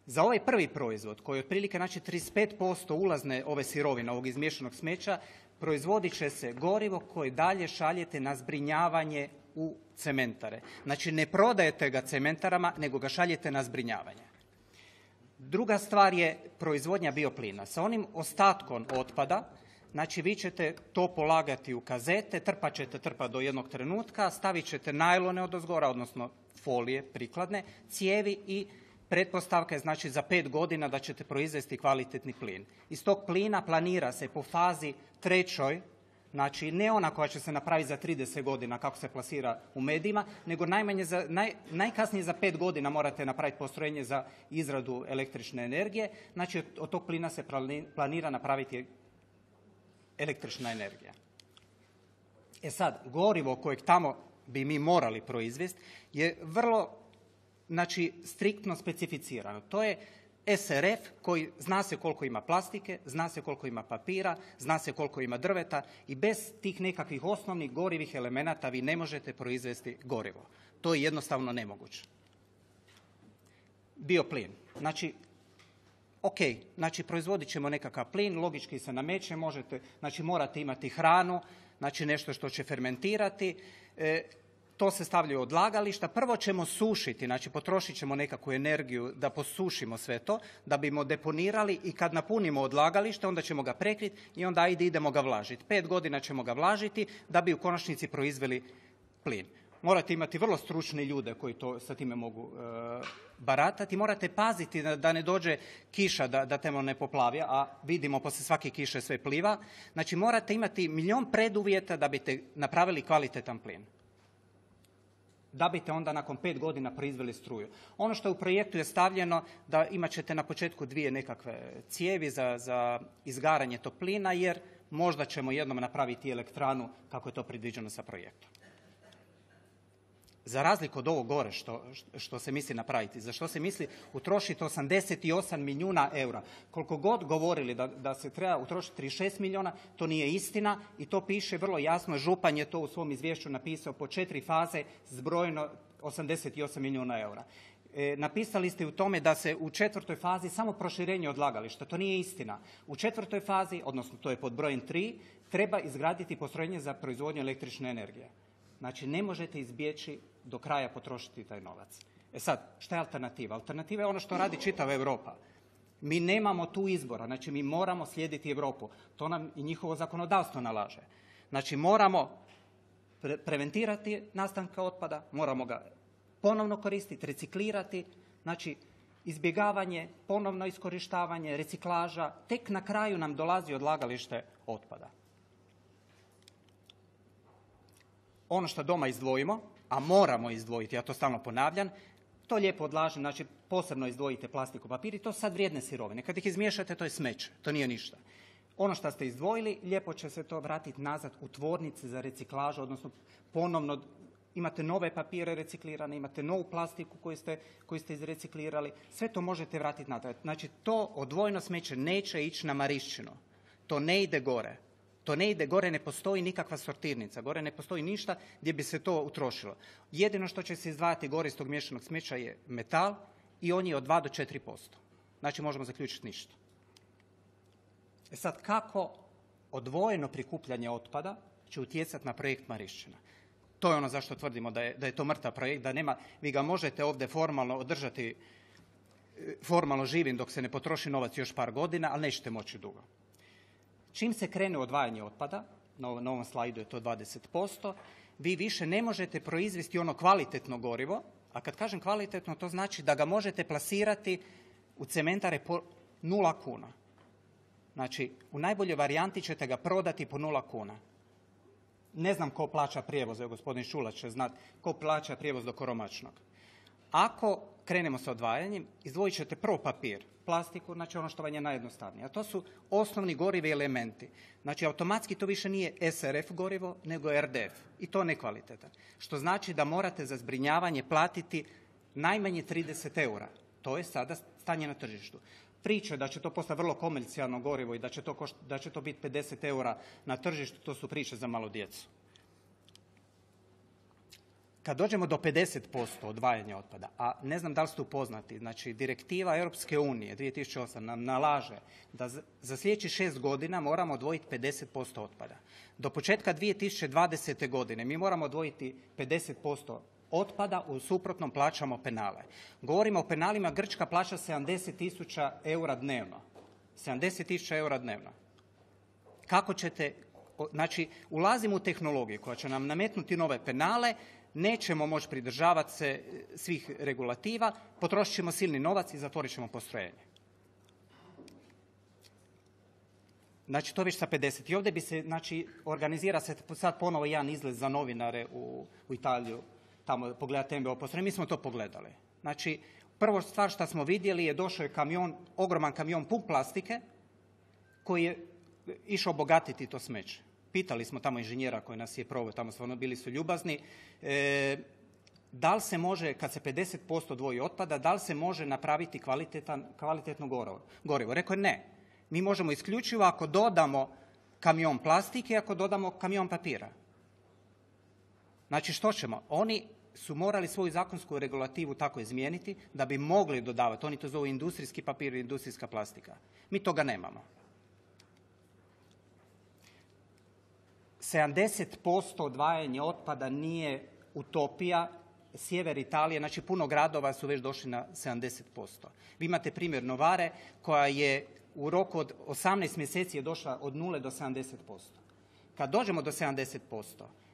Za ovaj prvi proizvod, koji je otprilike znači 35% ulazne ove sirovine, ovog izmiješanog smeća, proizvodit će se gorivo koje dalje šaljete na zbrinjavanje u cementare. Znači ne prodajete ga cementarama, nego ga šaljete na zbrinjavanje. Druga stvar je proizvodnja bioplina. Sa onim ostatkom otpada, znači vi ćete to polagati u kazete, trpat ćete trpat do jednog trenutka, stavit ćete najlone od ozgora, odnosno folije prikladne, cijevi i pretpostavka je znači za pet godina da ćete proizvesti kvalitetni plin. Iz tog plina planira se po fazi trećoj Znači, ne ona koja će se napraviti za 30 godina kako se plasira u medijima, nego najmanje za, naj, najkasnije za pet godina morate napraviti postrojenje za izradu električne energije. Znači, od tog plina se planira napraviti električna energija. E sad, gorivo kojeg tamo bi mi morali proizvesti je vrlo znači, striktno specificirano. To je SRF koji zna se koliko ima plastike, zna se koliko ima papira, zna se koliko ima drveta i bez tih nekakvih osnovnih gorivih elemenata vi ne možete proizvesti gorivo. To je jednostavno nemoguće. Bioplin. Znači, ok, znači proizvodit ćemo nekakav plin, logički se nameće, možete, znači morate imati hranu, znači nešto što će fermentirati. E, to se stavljaju odlagališta. Prvo ćemo sušiti, znači potrošit ćemo nekakvu energiju da posušimo sve to, da bimo deponirali i kad napunimo odlagalište, onda ćemo ga prekriti i onda ajde idemo ga vlažiti. Pet godina ćemo ga vlažiti da bi u konačnici proizveli plin. Morate imati vrlo stručne ljude koji to sa time mogu e, baratati. Morate paziti da, ne dođe kiša da, da temo ne poplavi, a vidimo poslije svake kiše sve pliva. Znači morate imati milion preduvjeta da biste napravili kvalitetan plin da biste onda nakon pet godina proizveli struju. Ono što u projektu je stavljeno da imat ćete na početku dvije nekakve cijevi za, za izgaranje toplina jer možda ćemo jednom napraviti elektranu kako je to predviđeno sa projektom za razliku od ovog gore što, što se misli napraviti, za što se misli utrošiti 88 milijuna eura. Koliko god govorili da, da se treba utrošiti 36 milijuna, to nije istina i to piše vrlo jasno. Župan je to u svom izvješću napisao po četiri faze zbrojeno 88 milijuna eura. E, napisali ste u tome da se u četvrtoj fazi samo proširenje odlagališta. To nije istina. U četvrtoj fazi, odnosno to je pod brojem tri, treba izgraditi postrojenje za proizvodnju električne energije. Znači, ne možete izbjeći do kraja potrošiti taj novac. E sad, šta je alternativa? Alternativa je ono što radi čitava Europa. Mi nemamo tu izbora, znači mi moramo slijediti Europu. To nam i njihovo zakonodavstvo nalaže. Znači moramo preventirati nastanka otpada, moramo ga ponovno koristiti, reciklirati, znači izbjegavanje, ponovno iskorištavanje, reciklaža, tek na kraju nam dolazi odlagalište otpada. Ono što doma izdvojimo, a moramo izdvojiti, ja to stalno ponavljam, to lijepo odlažem, znači posebno izdvojite plastiku, papir i to sad vrijedne sirovine. Kad ih izmiješate, to je smeće, to nije ništa. Ono što ste izdvojili, lijepo će se to vratiti nazad u tvornice za reciklažu, odnosno ponovno imate nove papire reciklirane, imate novu plastiku koju ste, koju ste izreciklirali, sve to možete vratiti nazad. Znači to odvojeno smeće neće ići na marišćinu. To ne ide gore. To ne ide, gore ne postoji nikakva sortirnica, gore ne postoji ništa gdje bi se to utrošilo. Jedino što će se izdvajati gore iz tog miješanog smeća je metal i on je od 2 do 4%. Znači možemo zaključiti ništa. E sad, kako odvojeno prikupljanje otpada će utjecati na projekt Marišćina? To je ono zašto tvrdimo da je, da je to mrtav projekt, da nema, vi ga možete ovdje formalno održati e, formalno živim dok se ne potroši novac još par godina, ali nećete moći dugo. Čim se krene odvajanje otpada, na ovom slajdu je to 20%, vi više ne možete proizvesti ono kvalitetno gorivo A kad kažem kvalitetno, to znači da ga možete plasirati u cementare po nula kuna. Znači, u najboljoj varijanti ćete ga prodati po nula kuna. Ne znam ko plaća prijevoz, evo gospodin Šulac će znati, ko plaća prijevoz do Koromačnog. Ako krenemo sa odvajanjem, izdvojit ćete prvo papir, plastiku, znači ono što vam je najjednostavnije. A to su osnovni gorivi elementi. Znači automatski to više nije SRF gorivo, nego RDF. I to nekvalitetan. Što znači da morate za zbrinjavanje platiti najmanje 30 eura. To je sada stanje na tržištu. Priče da će to postati vrlo komercijalno gorivo i da će to, da će to biti 50 eura na tržištu, to su priče za malo djecu. Kad dođemo do 50% odvajanja otpada, a ne znam da li ste upoznati, znači direktiva Europske unije 2008 nam nalaže da za sljedećih šest godina moramo odvojiti 50% otpada. Do početka 2020. godine mi moramo odvojiti 50% otpada, u suprotnom plaćamo penale. Govorimo o penalima, Grčka plaća 70 tisuća eura dnevno. 70 tisuća eura dnevno. Kako ćete, znači ulazimo u tehnologiju koja će nam nametnuti nove penale, nećemo moći pridržavati se e, svih regulativa, potrošit ćemo silni novac i zatvorit ćemo postrojenje. Znači, to već sa 50. I ovdje bi se, znači, organizira se sad ponovo jedan izlet za novinare u, u Italiju, tamo pogledati MBO postrojenje. Mi smo to pogledali. Znači, prvo stvar što smo vidjeli je došao je kamion, ogroman kamion pun plastike, koji je išao obogatiti to smeće. Pitali smo tamo inženjera koji nas je proveo, tamo stvarno bili su ljubazni. E, da li se može, kad se 50% dvoji otpada, da li se može napraviti kvalitetan, kvalitetno gorivo? Rekao je ne. Mi možemo isključivo ako dodamo kamion plastike ako dodamo kamion papira. Znači što ćemo? Oni su morali svoju zakonsku regulativu tako izmijeniti da bi mogli dodavati. Oni to zovu industrijski papir i industrijska plastika. Mi toga nemamo. 70% odvajanja otpada nije utopija. Sjever Italije, znači puno gradova su već došli na 70%. Vi imate primjer Novare koja je u roku od 18 mjeseci je došla od 0 do 70%. Kad dođemo do 70%,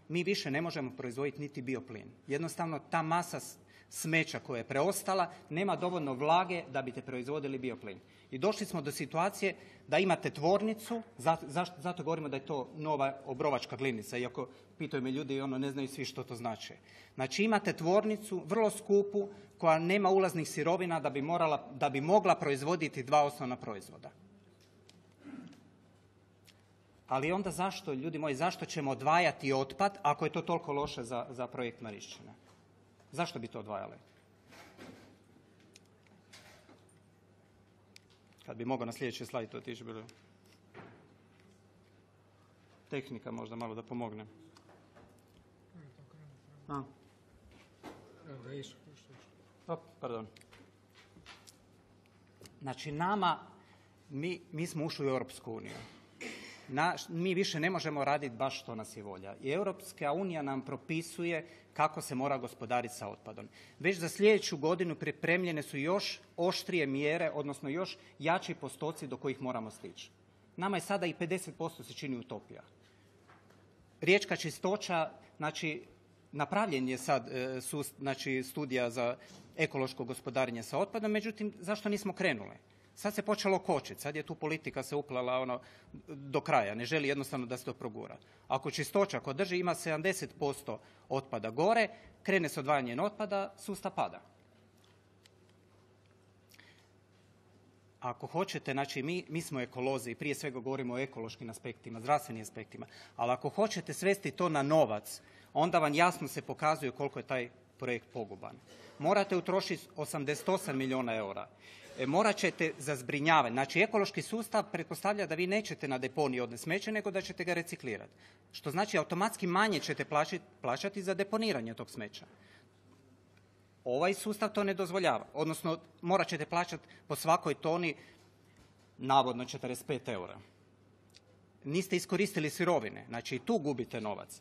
mi više ne možemo proizvoditi niti bioplin. Jednostavno ta masa smeća koja je preostala nema dovoljno vlage da biste proizvodili bioplin. I došli smo do situacije da imate tvornicu, zato, zato govorimo da je to nova obrovačka glinica, iako pitaju me ljudi i ono ne znaju svi što to znači. Znači imate tvornicu, vrlo skupu, koja nema ulaznih sirovina da bi, morala, da bi mogla proizvoditi dva osnovna proizvoda. Ali onda zašto, ljudi moji, zašto ćemo odvajati otpad ako je to toliko loše za, za projekt Marišćina? Zašto bi to odvajali? Kad bi mogao na sljedeći slajd otići, bilo tehnika možda malo da pomogne. A. pardon. Znači nama, mi, mi smo ušli u Europsku uniju. mi više ne možemo raditi baš što nas je volja. I Europska unija nam propisuje kako se mora gospodariti sa otpadom. Već za sljedeću godinu pripremljene su još oštrije mjere, odnosno još jači postoci do kojih moramo stići. Nama je sada i 50% se čini utopija. Riječka čistoća, znači, napravljen je sad e, znači, studija za ekološko gospodarenje sa otpadom, međutim, zašto nismo krenuli? Sad se počelo kočiti, sad je tu politika se uplala ono do kraja, ne želi jednostavno da se to progura. Ako čistoća kod drži ima 70% otpada gore, krene se odvajanjem otpada, sustav pada. Ako hoćete, znači mi, mi smo ekolozi i prije svega govorimo o ekološkim aspektima, zdravstvenim aspektima, ali ako hoćete svesti to na novac, onda vam jasno se pokazuje koliko je taj projekt poguban. Morate utrošiti 88 milijuna eura. E, morat ćete za zbrinjavanje. Znači, ekološki sustav pretpostavlja da vi nećete na deponiji odne smeće, nego da ćete ga reciklirati. Što znači automatski manje ćete plaćati za deponiranje tog smeća. Ovaj sustav to ne dozvoljava. Odnosno, morat ćete plaćati po svakoj toni navodno 45 eura. Niste iskoristili sirovine, znači i tu gubite novac.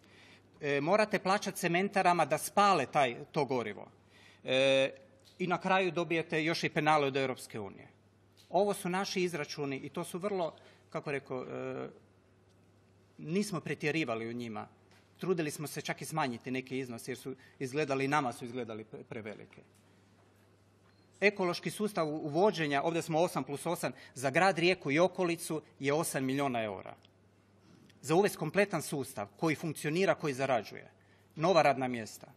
E, morate plaćati cementarama da spale taj, to gorivo. E, i na kraju dobijete još i penale od Europske unije. Ovo su naši izračuni i to su vrlo, kako rekao, e, nismo pretjerivali u njima trudili smo se čak i smanjiti neke iznose jer su izgledali, nama su izgledali pre- prevelike. Ekološki sustav uvođenja, ovdje smo 8 plus 8, za grad Rijeku i okolicu je 8 milijuna eura. Za uvesti kompletan sustav koji funkcionira, koji zarađuje. Nova radna mjesta.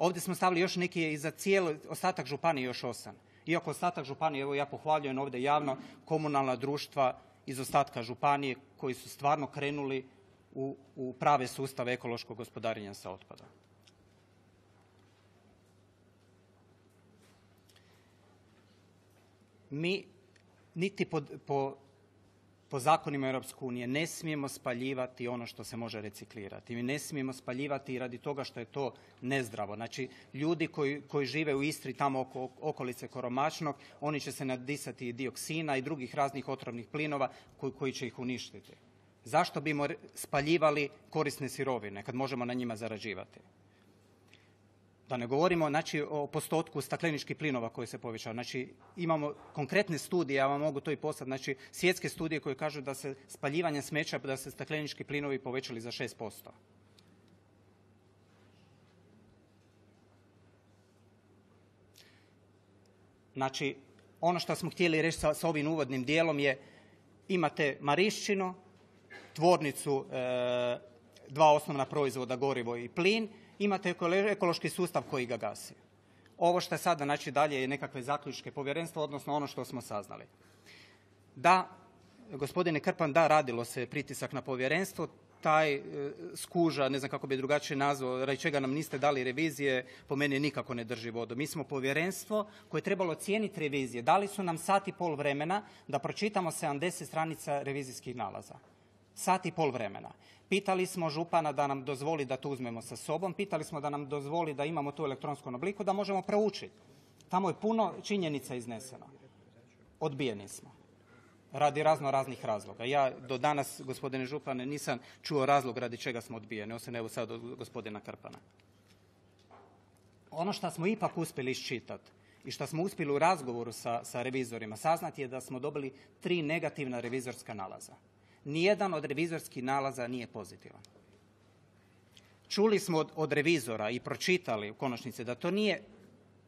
Ovdje smo stavili još neki i za cijeli ostatak županije još osam. Iako ostatak županije, evo ja pohvaljujem ovdje javno, komunalna društva iz ostatka županije koji su stvarno krenuli u, u prave sustave ekološkog gospodarenja sa otpadom. Mi niti po, po, po zakonima Europske unije ne smijemo spaljivati ono što se može reciklirati. Mi ne smijemo spaljivati radi toga što je to nezdravo. Znači, ljudi koji, koji žive u Istri, tamo oko okolice Koromačnog, oni će se nadisati i dioksina i drugih raznih otrovnih plinova koji, koji će ih uništiti. Zašto bimo spaljivali korisne sirovine kad možemo na njima zarađivati? Da ne govorimo znači, o postotku stakleničkih plinova koji se povećava. Znači, imamo konkretne studije, ja vam mogu to i poslati, znači svjetske studije koje kažu da se spaljivanje smeća, da se staklenički plinovi povećali za 6%. Znači, ono što smo htjeli reći sa, sa ovim uvodnim dijelom je imate Marišćinu, tvornicu e, dva osnovna proizvoda, gorivo i plin, imate ekolo- ekološki sustav koji ga gasi. Ovo što je sada znači dalje je nekakve zaključke povjerenstva, odnosno ono što smo saznali. Da, gospodine Krpan, da, radilo se pritisak na povjerenstvo, taj e, skuža, ne znam kako bi drugačije nazvao, radi čega nam niste dali revizije, po meni nikako ne drži vodu. Mi smo povjerenstvo koje je trebalo cijeniti revizije. Dali su nam sat i pol vremena da pročitamo 70 stranica revizijskih nalaza. Sat i pol vremena. Pitali smo župana da nam dozvoli da to uzmemo sa sobom, pitali smo da nam dozvoli da imamo to u elektronskom obliku, da možemo proučiti. Tamo je puno činjenica izneseno. Odbijeni smo radi razno raznih razloga. Ja do danas, gospodine Župane, nisam čuo razlog radi čega smo odbijeni, osim evo sad od gospodina Krpana. Ono što smo ipak uspjeli iščitati i što smo uspjeli u razgovoru sa, sa revizorima saznati je da smo dobili tri negativna revizorska nalaza. Nijedan od revizorskih nalaza nije pozitivan. Čuli smo od, revizora i pročitali u konačnici da to nije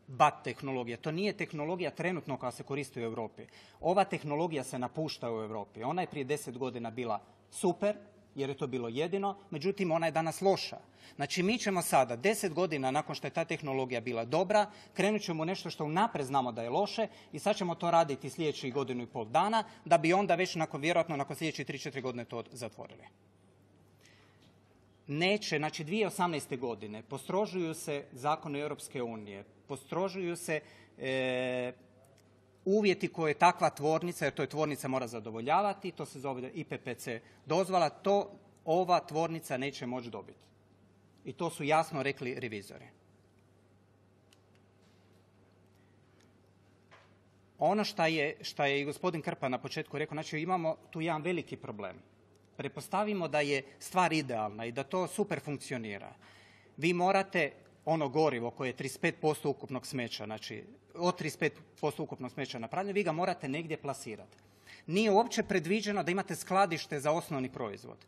BAT tehnologija. To nije tehnologija trenutno koja se koristi u Europi. Ova tehnologija se napušta u Europi. Ona je prije deset godina bila super, jer je to bilo jedino, međutim ona je danas loša. Znači mi ćemo sada, deset godina nakon što je ta tehnologija bila dobra, krenut ćemo u nešto što unaprijed znamo da je loše i sad ćemo to raditi sljedećih godinu i pol dana, da bi onda već nakon, vjerojatno nakon sljedećih 3-4 godine to zatvorili neće, znači 2018. godine postrožuju se zakoni Europske unije, postrožuju se e, uvjeti koje takva tvornica, jer to je tvornica mora zadovoljavati, to se zove IPPC dozvala, to ova tvornica neće moći dobiti. I to su jasno rekli revizori. Ono šta je, šta je i gospodin Krpa na početku rekao, znači imamo tu jedan veliki problem. Prepostavimo da je stvar idealna i da to super funkcionira. Vi morate ono gorivo koje je 35% ukupnog smeća, znači od 35% ukupnog smeća napravljeno, vi ga morate negdje plasirati. Nije uopće predviđeno da imate skladište za osnovni proizvod,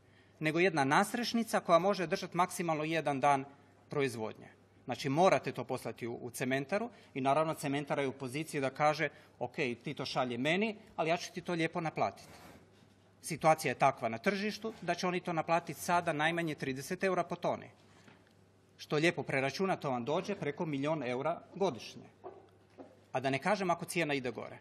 nego jedna nasrešnica koja može držati maksimalno jedan dan proizvodnje. Znači morate to poslati u, cementaru i naravno cementara je u poziciji da kaže ok, ti to šalje meni, ali ja ću ti to lijepo naplatiti. Situacija je takva na tržištu da će oni to naplatiti sada najmanje 30 eura po toni. Što lijepo preračuna, to vam dođe preko milijun eura godišnje. A da ne kažem ako cijena ide gore.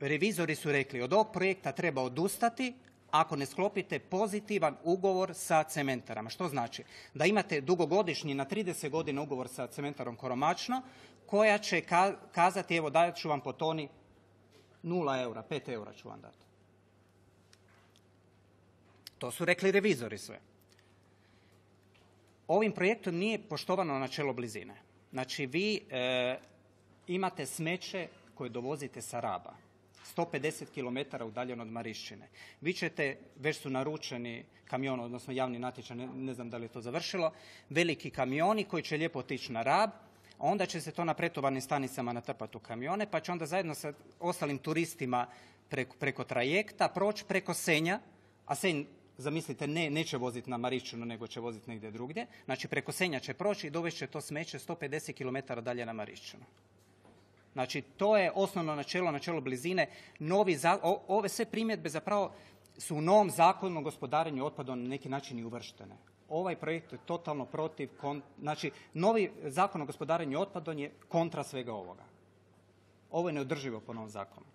Revizori su rekli od ovog projekta treba odustati ako ne sklopite pozitivan ugovor sa cementarama. Što znači? Da imate dugogodišnji na 30 godina ugovor sa cementarom Koromačno koja će ka- kazati evo dajet ću vam po toni 0 eura, 5 eura ću vam dati. To su rekli revizori sve. Ovim projektom nije poštovano načelo blizine. Znači vi e, imate smeće koje dovozite sa Raba. 150 km udaljeno od Marišćine. Vi ćete, već su naručeni kamion, odnosno javni natječaj, ne, ne znam da li je to završilo, veliki kamioni koji će lijepo otići na Rab, onda će se to na pretovarnim stanicama natrpati u kamione, pa će onda zajedno sa ostalim turistima preko, preko trajekta proći preko Senja, a Senj zamislite, ne, neće voziti na Marišćinu, nego će voziti negdje drugdje. Znači, preko Senja će proći i dovest će to smeće 150 km dalje na Marišćinu. Znači, to je osnovno načelo, načelo blizine. Novi ove sve primjedbe zapravo su u novom zakonu o gospodarenju otpadom na neki način i uvrštene. Ovaj projekt je totalno protiv, znači, novi zakon o gospodarenju otpadom je kontra svega ovoga. Ovo je neodrživo po novom zakonu.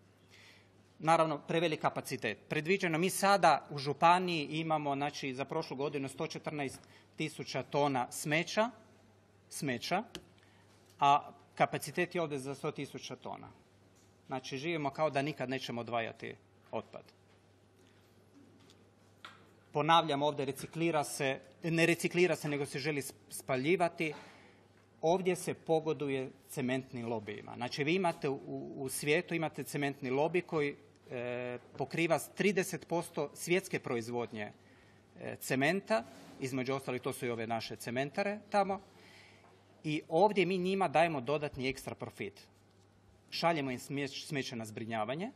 Naravno, prevelik kapacitet. Predviđeno, mi sada u Županiji imamo, znači, za prošlu godinu 114 tisuća tona smeća, smeća, a kapacitet je ovdje za 100 tisuća tona. Znači, živimo kao da nikad nećemo odvajati otpad. Ponavljam ovdje, reciklira se, ne reciklira se, nego se želi spaljivati. Ovdje se pogoduje cementnim lobijima. Znači, vi imate u, svijetu, imate cementni lobij koji pokriva 30% svjetske proizvodnje e, cementa, između ostalih to su i ove naše cementare tamo, i ovdje mi njima dajemo dodatni ekstra profit. Šaljemo im smeće na zbrinjavanje,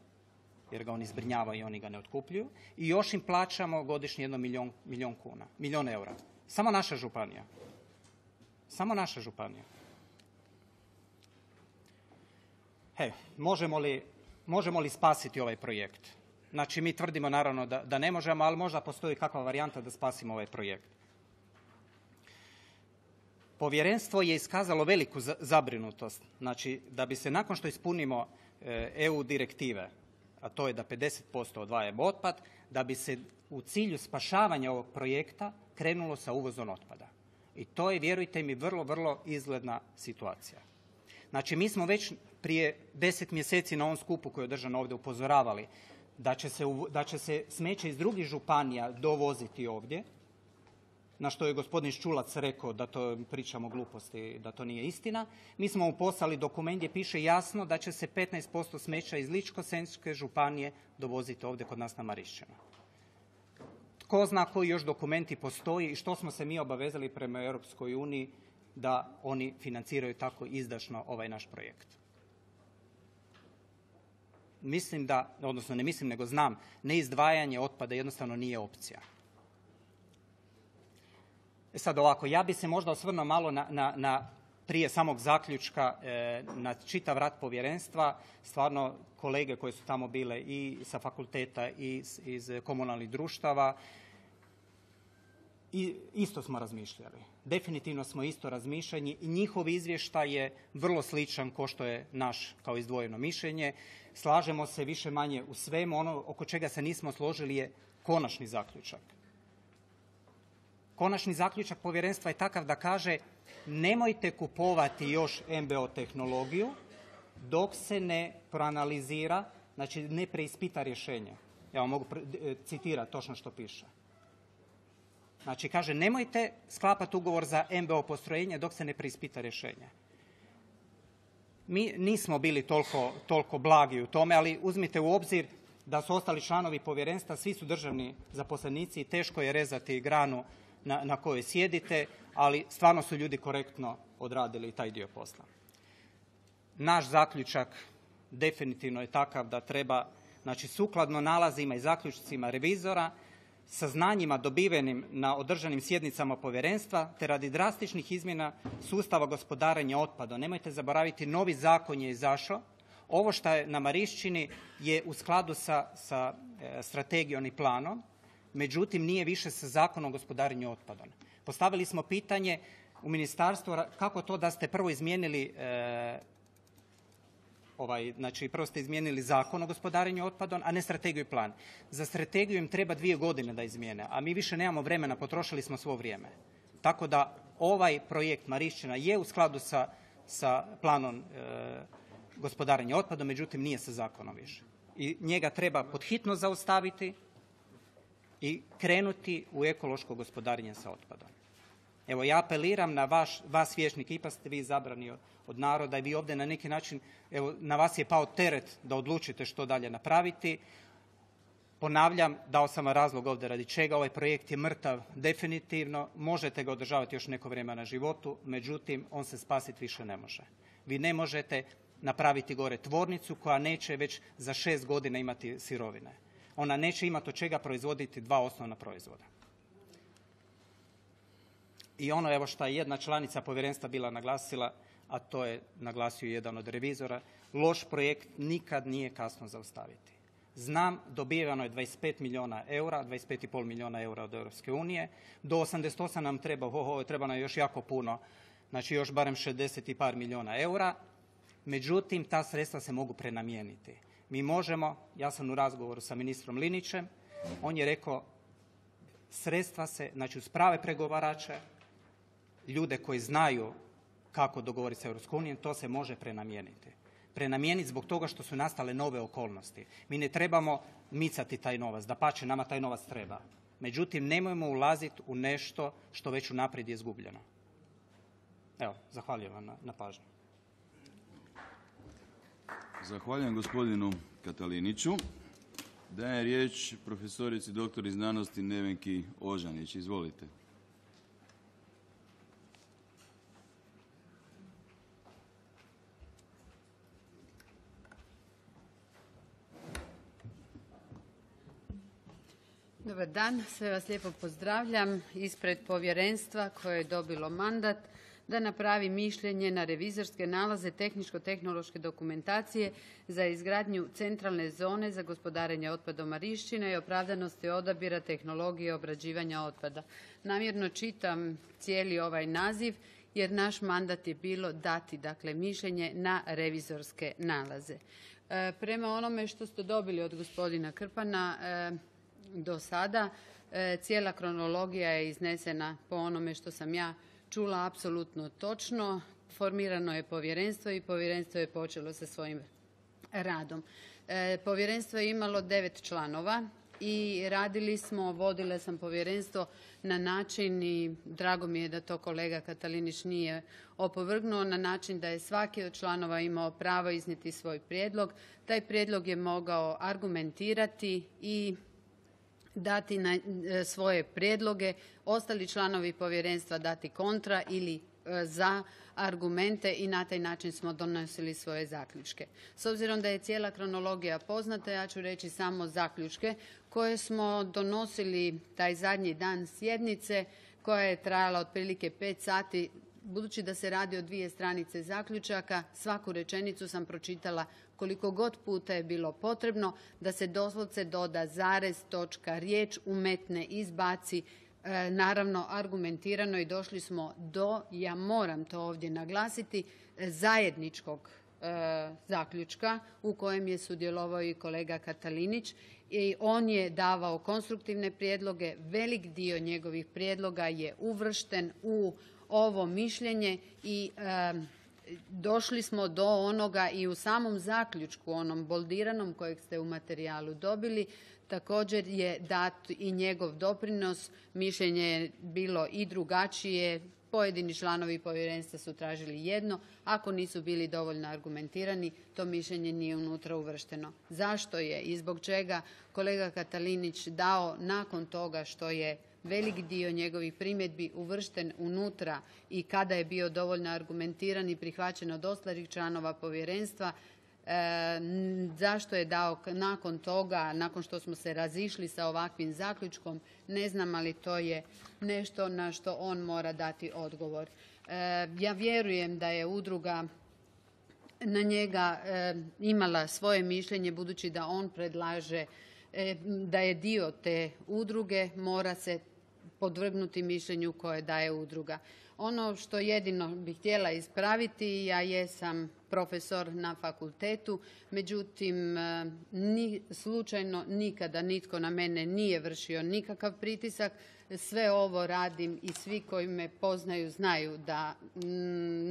jer ga oni zbrinjavaju i oni ga ne otkupljuju, i još im plaćamo godišnje jedno milijon, milijon kuna, milijon eura. Samo naša županija. Samo naša županija. He, možemo li, možemo li spasiti ovaj projekt? Znači, mi tvrdimo naravno da, da ne možemo, ali možda postoji kakva varijanta da spasimo ovaj projekt. Povjerenstvo je iskazalo veliku zabrinutost, znači da bi se nakon što ispunimo EU e direktive, a to je da 50% odvajamo otpad, da bi se u cilju spašavanja ovog projekta krenulo sa uvozom otpada. I to je, vjerujte mi, vrlo, vrlo izgledna situacija. Znači, mi smo već prije deset mjeseci na ovom skupu koji je održan ovdje upozoravali da će se, da će se smeće iz drugih županija dovoziti ovdje, na što je gospodin Ščulac rekao da to pričamo gluposti, da to nije istina. Mi smo mu poslali dokument gdje piše jasno da će se 15% smeća iz Ličko-senjske županije dovoziti ovdje kod nas na Marišćinu. Tko zna koji još dokumenti postoji i što smo se mi obavezali prema Europskoj uniji da oni financiraju tako izdašno ovaj naš projekt. Mislim da, odnosno ne mislim nego znam, neizdvajanje otpada jednostavno nije opcija. E sad ovako, ja bi se možda osvrnuo malo na, na, na prije samog zaključka e, na čitav rad povjerenstva. Stvarno kolege koje su tamo bile i sa fakulteta i iz, komunalnih društava i isto smo razmišljali. Definitivno smo isto razmišljeni i njihov izvještaj je vrlo sličan ko što je naš kao izdvojeno mišljenje. Slažemo se više manje u svemu. Ono oko čega se nismo složili je konačni zaključak. Konačni zaključak povjerenstva je takav da kaže nemojte kupovati još MBO tehnologiju dok se ne proanalizira, znači ne preispita rješenje. Ja vam mogu e, citirati točno što piše. Znači kaže nemojte sklapati ugovor za MBO postrojenje dok se ne preispita rješenje. Mi nismo bili toliko, toliko blagi u tome, ali uzmite u obzir da su ostali članovi povjerenstva, svi su državni zaposlenici i teško je rezati granu na, na kojoj sjedite, ali stvarno su ljudi korektno odradili taj dio posla. Naš zaključak definitivno je takav da treba, znači sukladno nalazima i zaključcima revizora, sa znanjima dobivenim na održanim sjednicama povjerenstva, te radi drastičnih izmjena sustava gospodarenja otpadom. Nemojte zaboraviti, novi zakon je izašao. Ovo što je na Marišćini je u skladu sa, sa e, strategijom i planom međutim nije više sa zakonom o gospodarenju otpadom. Postavili smo pitanje u ministarstvu kako to da ste prvo izmijenili e, ovaj, znači prvo ste izmijenili zakon o gospodarenju otpadom, a ne strategiju i plan. Za strategiju im treba dvije godine da izmijene, a mi više nemamo vremena, potrošili smo svo vrijeme. Tako da ovaj projekt Marišćina je u skladu sa, sa planom e, gospodarenja otpadom, međutim nije sa zakonom više. I njega treba podhitno zaustaviti, i krenuti u ekološko gospodarenje sa otpadom. Evo, ja apeliram na vaš, vas vješnik, ipak ste vi izabrani od naroda i vi ovdje na neki način, evo, na vas je pao teret da odlučite što dalje napraviti. Ponavljam, dao sam vam razlog ovdje radi čega. Ovaj projekt je mrtav definitivno. Možete ga održavati još neko vrijeme na životu, međutim, on se spasiti više ne može. Vi ne možete napraviti gore tvornicu koja neće već za šest godina imati sirovine ona neće imati od čega proizvoditi dva osnovna proizvoda. I ono evo što je jedna članica povjerenstva bila naglasila, a to je naglasio jedan od revizora, loš projekt nikad nije kasno zaustaviti. Znam, dobivano je 25 milijuna eura, 25,5 milijuna eura od Europske unije. Do 88 nam treba, ho, ho, treba nam još jako puno, znači još barem 60 i par milijuna eura. Međutim, ta sredstva se mogu prenamijeniti. Mi možemo, ja sam u razgovoru sa ministrom Linićem, on je rekao sredstva se, znači uz prave pregovarače, ljude koji znaju kako dogovoriti sa EU, to se može prenamijeniti. Prenamijeniti zbog toga što su nastale nove okolnosti. Mi ne trebamo micati taj novac, da pače, nama taj novac treba. Međutim, nemojmo ulaziti u nešto što već unaprijed je izgubljeno. Evo, zahvaljujem vam na, na pažnju. Zahvaljujem gospodinu Kataliniću. Dajem riječ profesorici doktori znanosti Nevenki Ožanić. Izvolite. Dobar dan, sve vas lijepo pozdravljam ispred povjerenstva koje je dobilo mandat da napravi mišljenje na revizorske nalaze tehničko-tehnološke dokumentacije za izgradnju centralne zone za gospodarenje otpadom Marišćine i opravdanosti odabira tehnologije obrađivanja otpada. Namjerno čitam cijeli ovaj naziv jer naš mandat je bilo dati dakle mišljenje na revizorske nalaze. E, prema onome što ste dobili od gospodina Krpana, e, do sada. E, cijela kronologija je iznesena po onome što sam ja čula apsolutno točno. Formirano je povjerenstvo i povjerenstvo je počelo sa svojim radom. E, povjerenstvo je imalo devet članova i radili smo, vodila sam povjerenstvo na način i drago mi je da to kolega Katalinić nije opovrgnuo, na način da je svaki od članova imao pravo iznijeti svoj prijedlog. Taj prijedlog je mogao argumentirati i dati na e, svoje prijedloge, ostali članovi povjerenstva dati kontra ili e, za argumente i na taj način smo donosili svoje zaključke. S obzirom da je cijela kronologija poznata, ja ću reći samo zaključke koje smo donosili taj zadnji dan sjednice koja je trajala otprilike pet sati budući da se radi o dvije stranice zaključaka, svaku rečenicu sam pročitala koliko god puta je bilo potrebno da se doslovce doda zarez, točka, riječ umetne, izbaci, e, naravno argumentirano i došli smo do, ja moram to ovdje naglasiti, zajedničkog e, zaključka u kojem je sudjelovao i kolega Katalinić i on je davao konstruktivne prijedloge. Velik dio njegovih prijedloga je uvršten u ovo mišljenje i došli smo do onoga i u samom zaključku, onom boldiranom kojeg ste u materijalu dobili, također je dat i njegov doprinos. Mišljenje je bilo i drugačije, pojedini članovi povjerenstva su tražili jedno, ako nisu bili dovoljno argumentirani, to mišljenje nije unutra uvršteno. Zašto je i zbog čega kolega Katalinić dao nakon toga što je velik dio njegovih primjedbi uvršten unutra i kada je bio dovoljno argumentiran i prihvaćen od ostalih članova povjerenstva, e, zašto je dao nakon toga, nakon što smo se razišli sa ovakvim zaključkom, ne znam, ali to je nešto na što on mora dati odgovor. E, ja vjerujem da je udruga na njega e, imala svoje mišljenje budući da on predlaže da je dio te udruge mora se podvrgnuti mišljenju koje daje udruga. Ono što jedino bih htjela ispraviti, ja jesam profesor na fakultetu, međutim e, ni slučajno nikada nitko na mene nije vršio nikakav pritisak. Sve ovo radim i svi koji me poznaju znaju da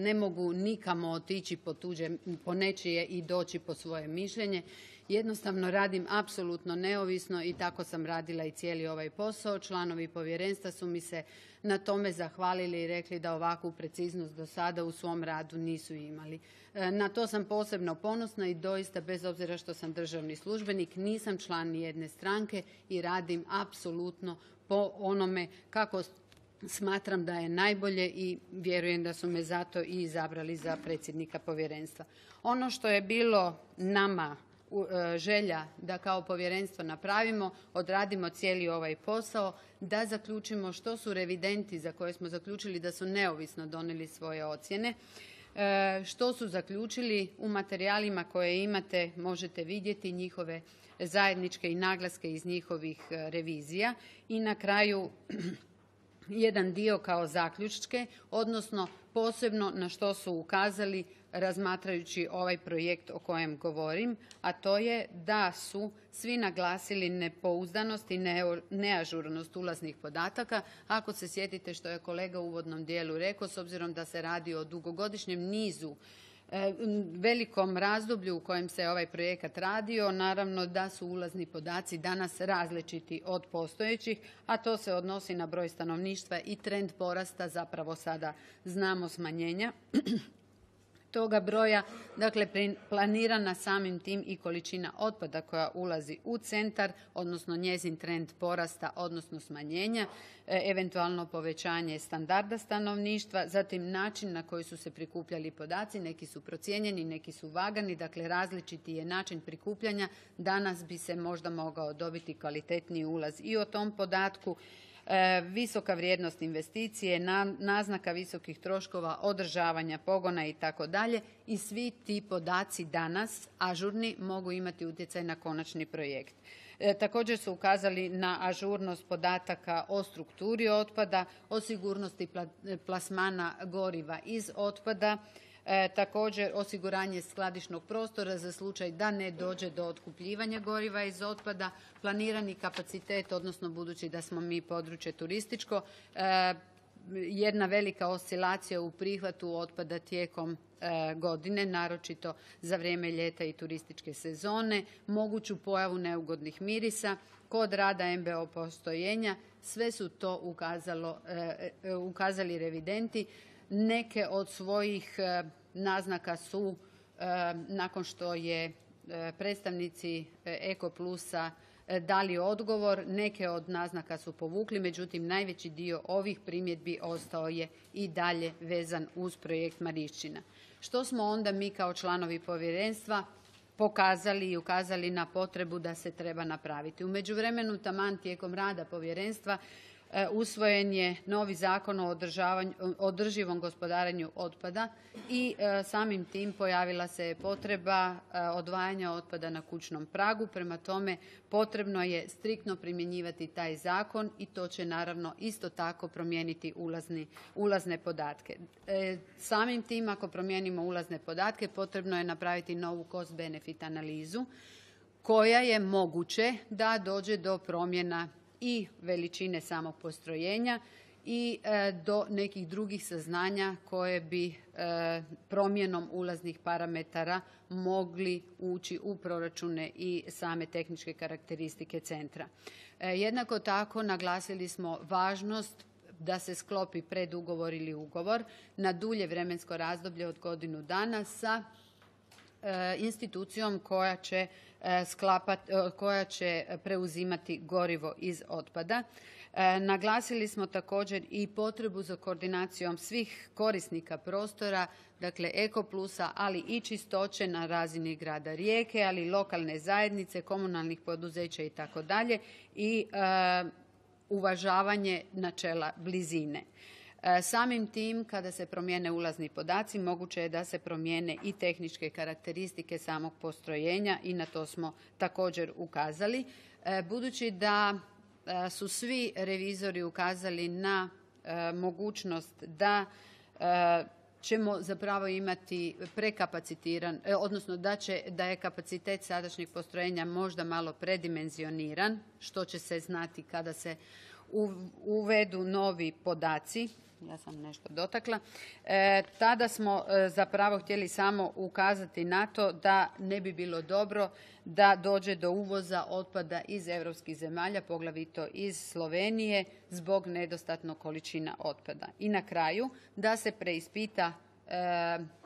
ne mogu nikamo otići po, tuđe, po nečije i doći po svoje mišljenje Jednostavno radim apsolutno neovisno i tako sam radila i cijeli ovaj posao. Članovi povjerenstva su mi se na tome zahvalili i rekli da ovakvu preciznost do sada u svom radu nisu imali. E, na to sam posebno ponosna i doista bez obzira što sam državni službenik nisam član jedne stranke i radim apsolutno po onome kako smatram da je najbolje i vjerujem da su me zato i izabrali za predsjednika povjerenstva. Ono što je bilo nama želja da kao povjerenstvo napravimo, odradimo cijeli ovaj posao, da zaključimo što su revidenti za koje smo zaključili da su neovisno donijeli svoje ocjene, E, što su zaključili u materijalima koje imate možete vidjeti njihove zajedničke i naglaske iz njihovih e, revizija. I na kraju jedan dio kao zaključke, odnosno posebno na što su ukazali razmatrajući ovaj projekt o kojem govorim, a to je da su svi naglasili nepouzdanost i neažurnost ulaznih podataka. Ako se sjetite što je kolega u uvodnom dijelu rekao, s obzirom da se radi o dugogodišnjem nizu e, velikom razdoblju u kojem se ovaj projekat radio, naravno da su ulazni podaci danas različiti od postojećih, a to se odnosi na broj stanovništva i trend porasta zapravo sada znamo smanjenja toga broja, dakle planirana samim tim i količina otpada koja ulazi u centar, odnosno njezin trend porasta, odnosno smanjenja, e, eventualno povećanje standarda stanovništva, zatim način na koji su se prikupljali podaci, neki su procijenjeni, neki su vagani, dakle različiti je način prikupljanja, danas bi se možda mogao dobiti kvalitetniji ulaz i o tom podatku, visoka vrijednost investicije, na- naznaka visokih troškova, održavanja pogona i tako dalje i svi ti podaci danas ažurni mogu imati utjecaj na konačni projekt. E, također su ukazali na ažurnost podataka o strukturi otpada, o sigurnosti pla- plasmana goriva iz otpada, E, također osiguranje skladišnog prostora za slučaj da ne dođe do otkupljivanja goriva iz otpada, planirani kapacitet, odnosno budući da smo mi područje turističko, e, jedna velika oscilacija u prihvatu otpada tijekom e, godine, naročito za vrijeme ljeta i turističke sezone, moguću pojavu neugodnih mirisa, kod rada MBO postojenja, sve su to ukazali revidenti. Neke od svojih e, naznaka su e, nakon što je e, predstavnici Eko Plusa dali odgovor, neke od naznaka su povukli, međutim najveći dio ovih primjedbi ostao je i dalje vezan uz projekt Marišćina. Što smo onda mi kao članovi povjerenstva pokazali i ukazali na potrebu da se treba napraviti. U međuvremenu taman tijekom rada povjerenstva usvojen je novi zakon o održivom gospodarenju otpada i e, samim tim pojavila se potreba e, odvajanja otpada na kućnom pragu. Prema tome potrebno je striktno primjenjivati taj zakon i to će naravno isto tako promijeniti ulazni, ulazne podatke. E, samim tim ako promijenimo ulazne podatke potrebno je napraviti novu cost benefit analizu koja je moguće da dođe do promjena i veličine samog postrojenja i e, do nekih drugih saznanja koje bi e, promjenom ulaznih parametara mogli ući u proračune i same tehničke karakteristike centra. E, jednako tako naglasili smo važnost da se sklopi predugovor ili ugovor na dulje vremensko razdoblje od godinu dana sa institucijom koja će sklapat, e, koja će preuzimati gorivo iz otpada. E, Naglasili smo također i potrebu za koordinacijom svih korisnika prostora, dakle Ekoplusa, ali i čistoće na razini grada Rijeke, ali i lokalne zajednice, komunalnih poduzeća i tako dalje i e, uvažavanje načela blizine. E, Samim tim, kada se promijene ulazni podaci, moguće je da se promijene i tehničke karakteristike samog postrojenja i na to smo također ukazali. E, Budući da e, su svi revizori ukazali na mogućnost da ćemo zapravo imati prekapacitiran, odnosno da, će, da je kapacitet sadašnjeg postrojenja možda malo predimenzioniran, što će se znati kada se uvedu novi podaci, ja sam nešto dotakla, e, tada smo e, zapravo htjeli samo ukazati na to da ne bi bilo dobro da dođe do uvoza otpada iz europskih zemalja, poglavito iz Slovenije, zbog nedostatnog količina otpada. I na kraju da se preispita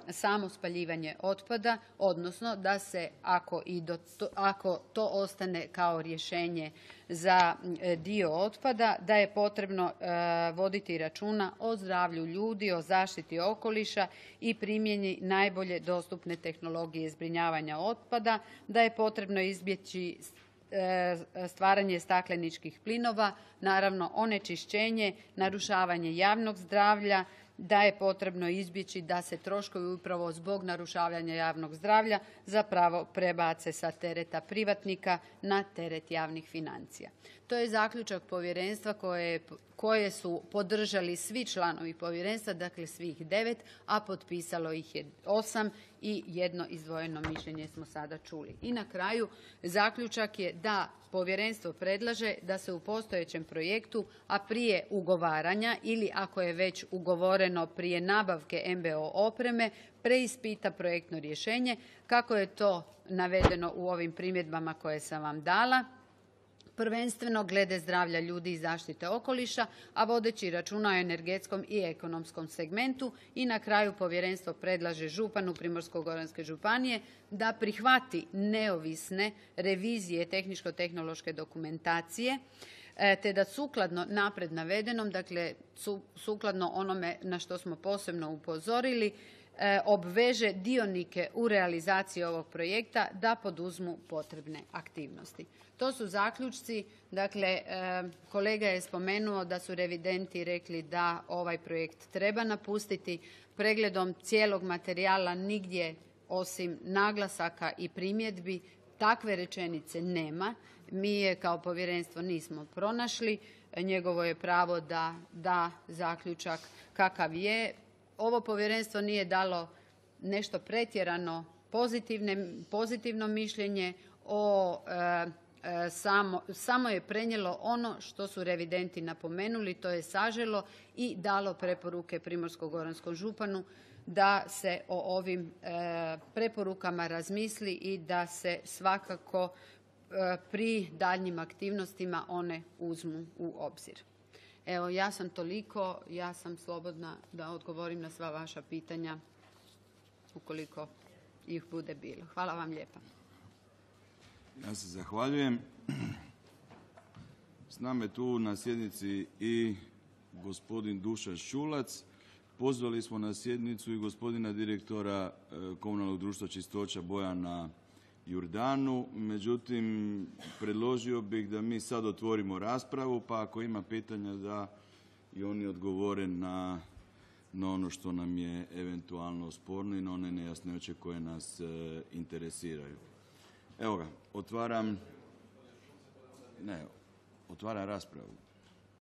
samo spaljivanje otpada, odnosno da se ako, i do to, ako to ostane kao rješenje za e, dio otpada, da je potrebno e, voditi računa o zdravlju ljudi, o zaštiti okoliša i primjeni najbolje dostupne tehnologije zbrinjavanja otpada, da je potrebno izbjeći e, stvaranje stakleničkih plinova, naravno onečišćenje, narušavanje javnog zdravlja, da je potrebno izbjeći da se troškovi upravo zbog narušavanja javnog zdravlja zapravo prebace sa tereta privatnika na teret javnih financija. To je zaključak povjerenstva koje, su podržali svi članovi povjerenstva, dakle svih devet, a potpisalo ih je osam i jedno izdvojeno mišljenje smo sada čuli. I na kraju zaključak je da povjerenstvo predlaže da se u postojećem projektu, a prije ugovaranja ili ako je već ugovoreno prije nabavke MBO opreme, preispita projektno rješenje kako je to navedeno u ovim primjedbama koje sam vam dala prvenstveno glede zdravlja ljudi i zaštite okoliša, a vodeći računa o energetskom i ekonomskom segmentu i na kraju povjerenstvo predlaže županu Primorsko-goranske županije da prihvati neovisne revizije tehničko-tehnološke dokumentacije e, te da sukladno napred navedenom, dakle sukladno onome na što smo posebno upozorili, obveže dionike u realizaciji ovog projekta da poduzmu potrebne aktivnosti. To su zaključci, dakle e, kolega je spomenuo da su revidenti rekli da ovaj projekt treba napustiti. Pregledom cijelog materijala nigdje osim naglasaka i primjedbi takve rečenice nema. Mi je kao povjerenstvo nismo pronašli. Njegovo je pravo da da zaključak kakav je. Ovo povjerenstvo nije dalo nešto pretjerano pozitivno mišljenje o e, E, samo, samo je prenijelo ono što su revidenti napomenuli, to je saželo i dalo preporuke Primorsko-goranskom županu da se o ovim e, preporukama razmisli i da se svakako e, pri daljnjim aktivnostima one uzmu u obzir. Evo, ja sam toliko, ja sam slobodna da odgovorim na sva vaša pitanja ukoliko ih bude bilo. Hvala vam lijepa. Ja se zahvaljujem. S nama je tu na sjednici i gospodin Dušan Šulac. Pozvali smo na sjednicu i gospodina direktora e, komunalnog društva Čistoća Bojana Jurdanu. Međutim, predložio bih da mi sad otvorimo raspravu, pa ako ima pitanja da i oni odgovore na, na ono što nam je eventualno sporno i na one nejasnoće koje nas e, interesiraju. Evo ga, otvaram, ne, otvaram raspravu.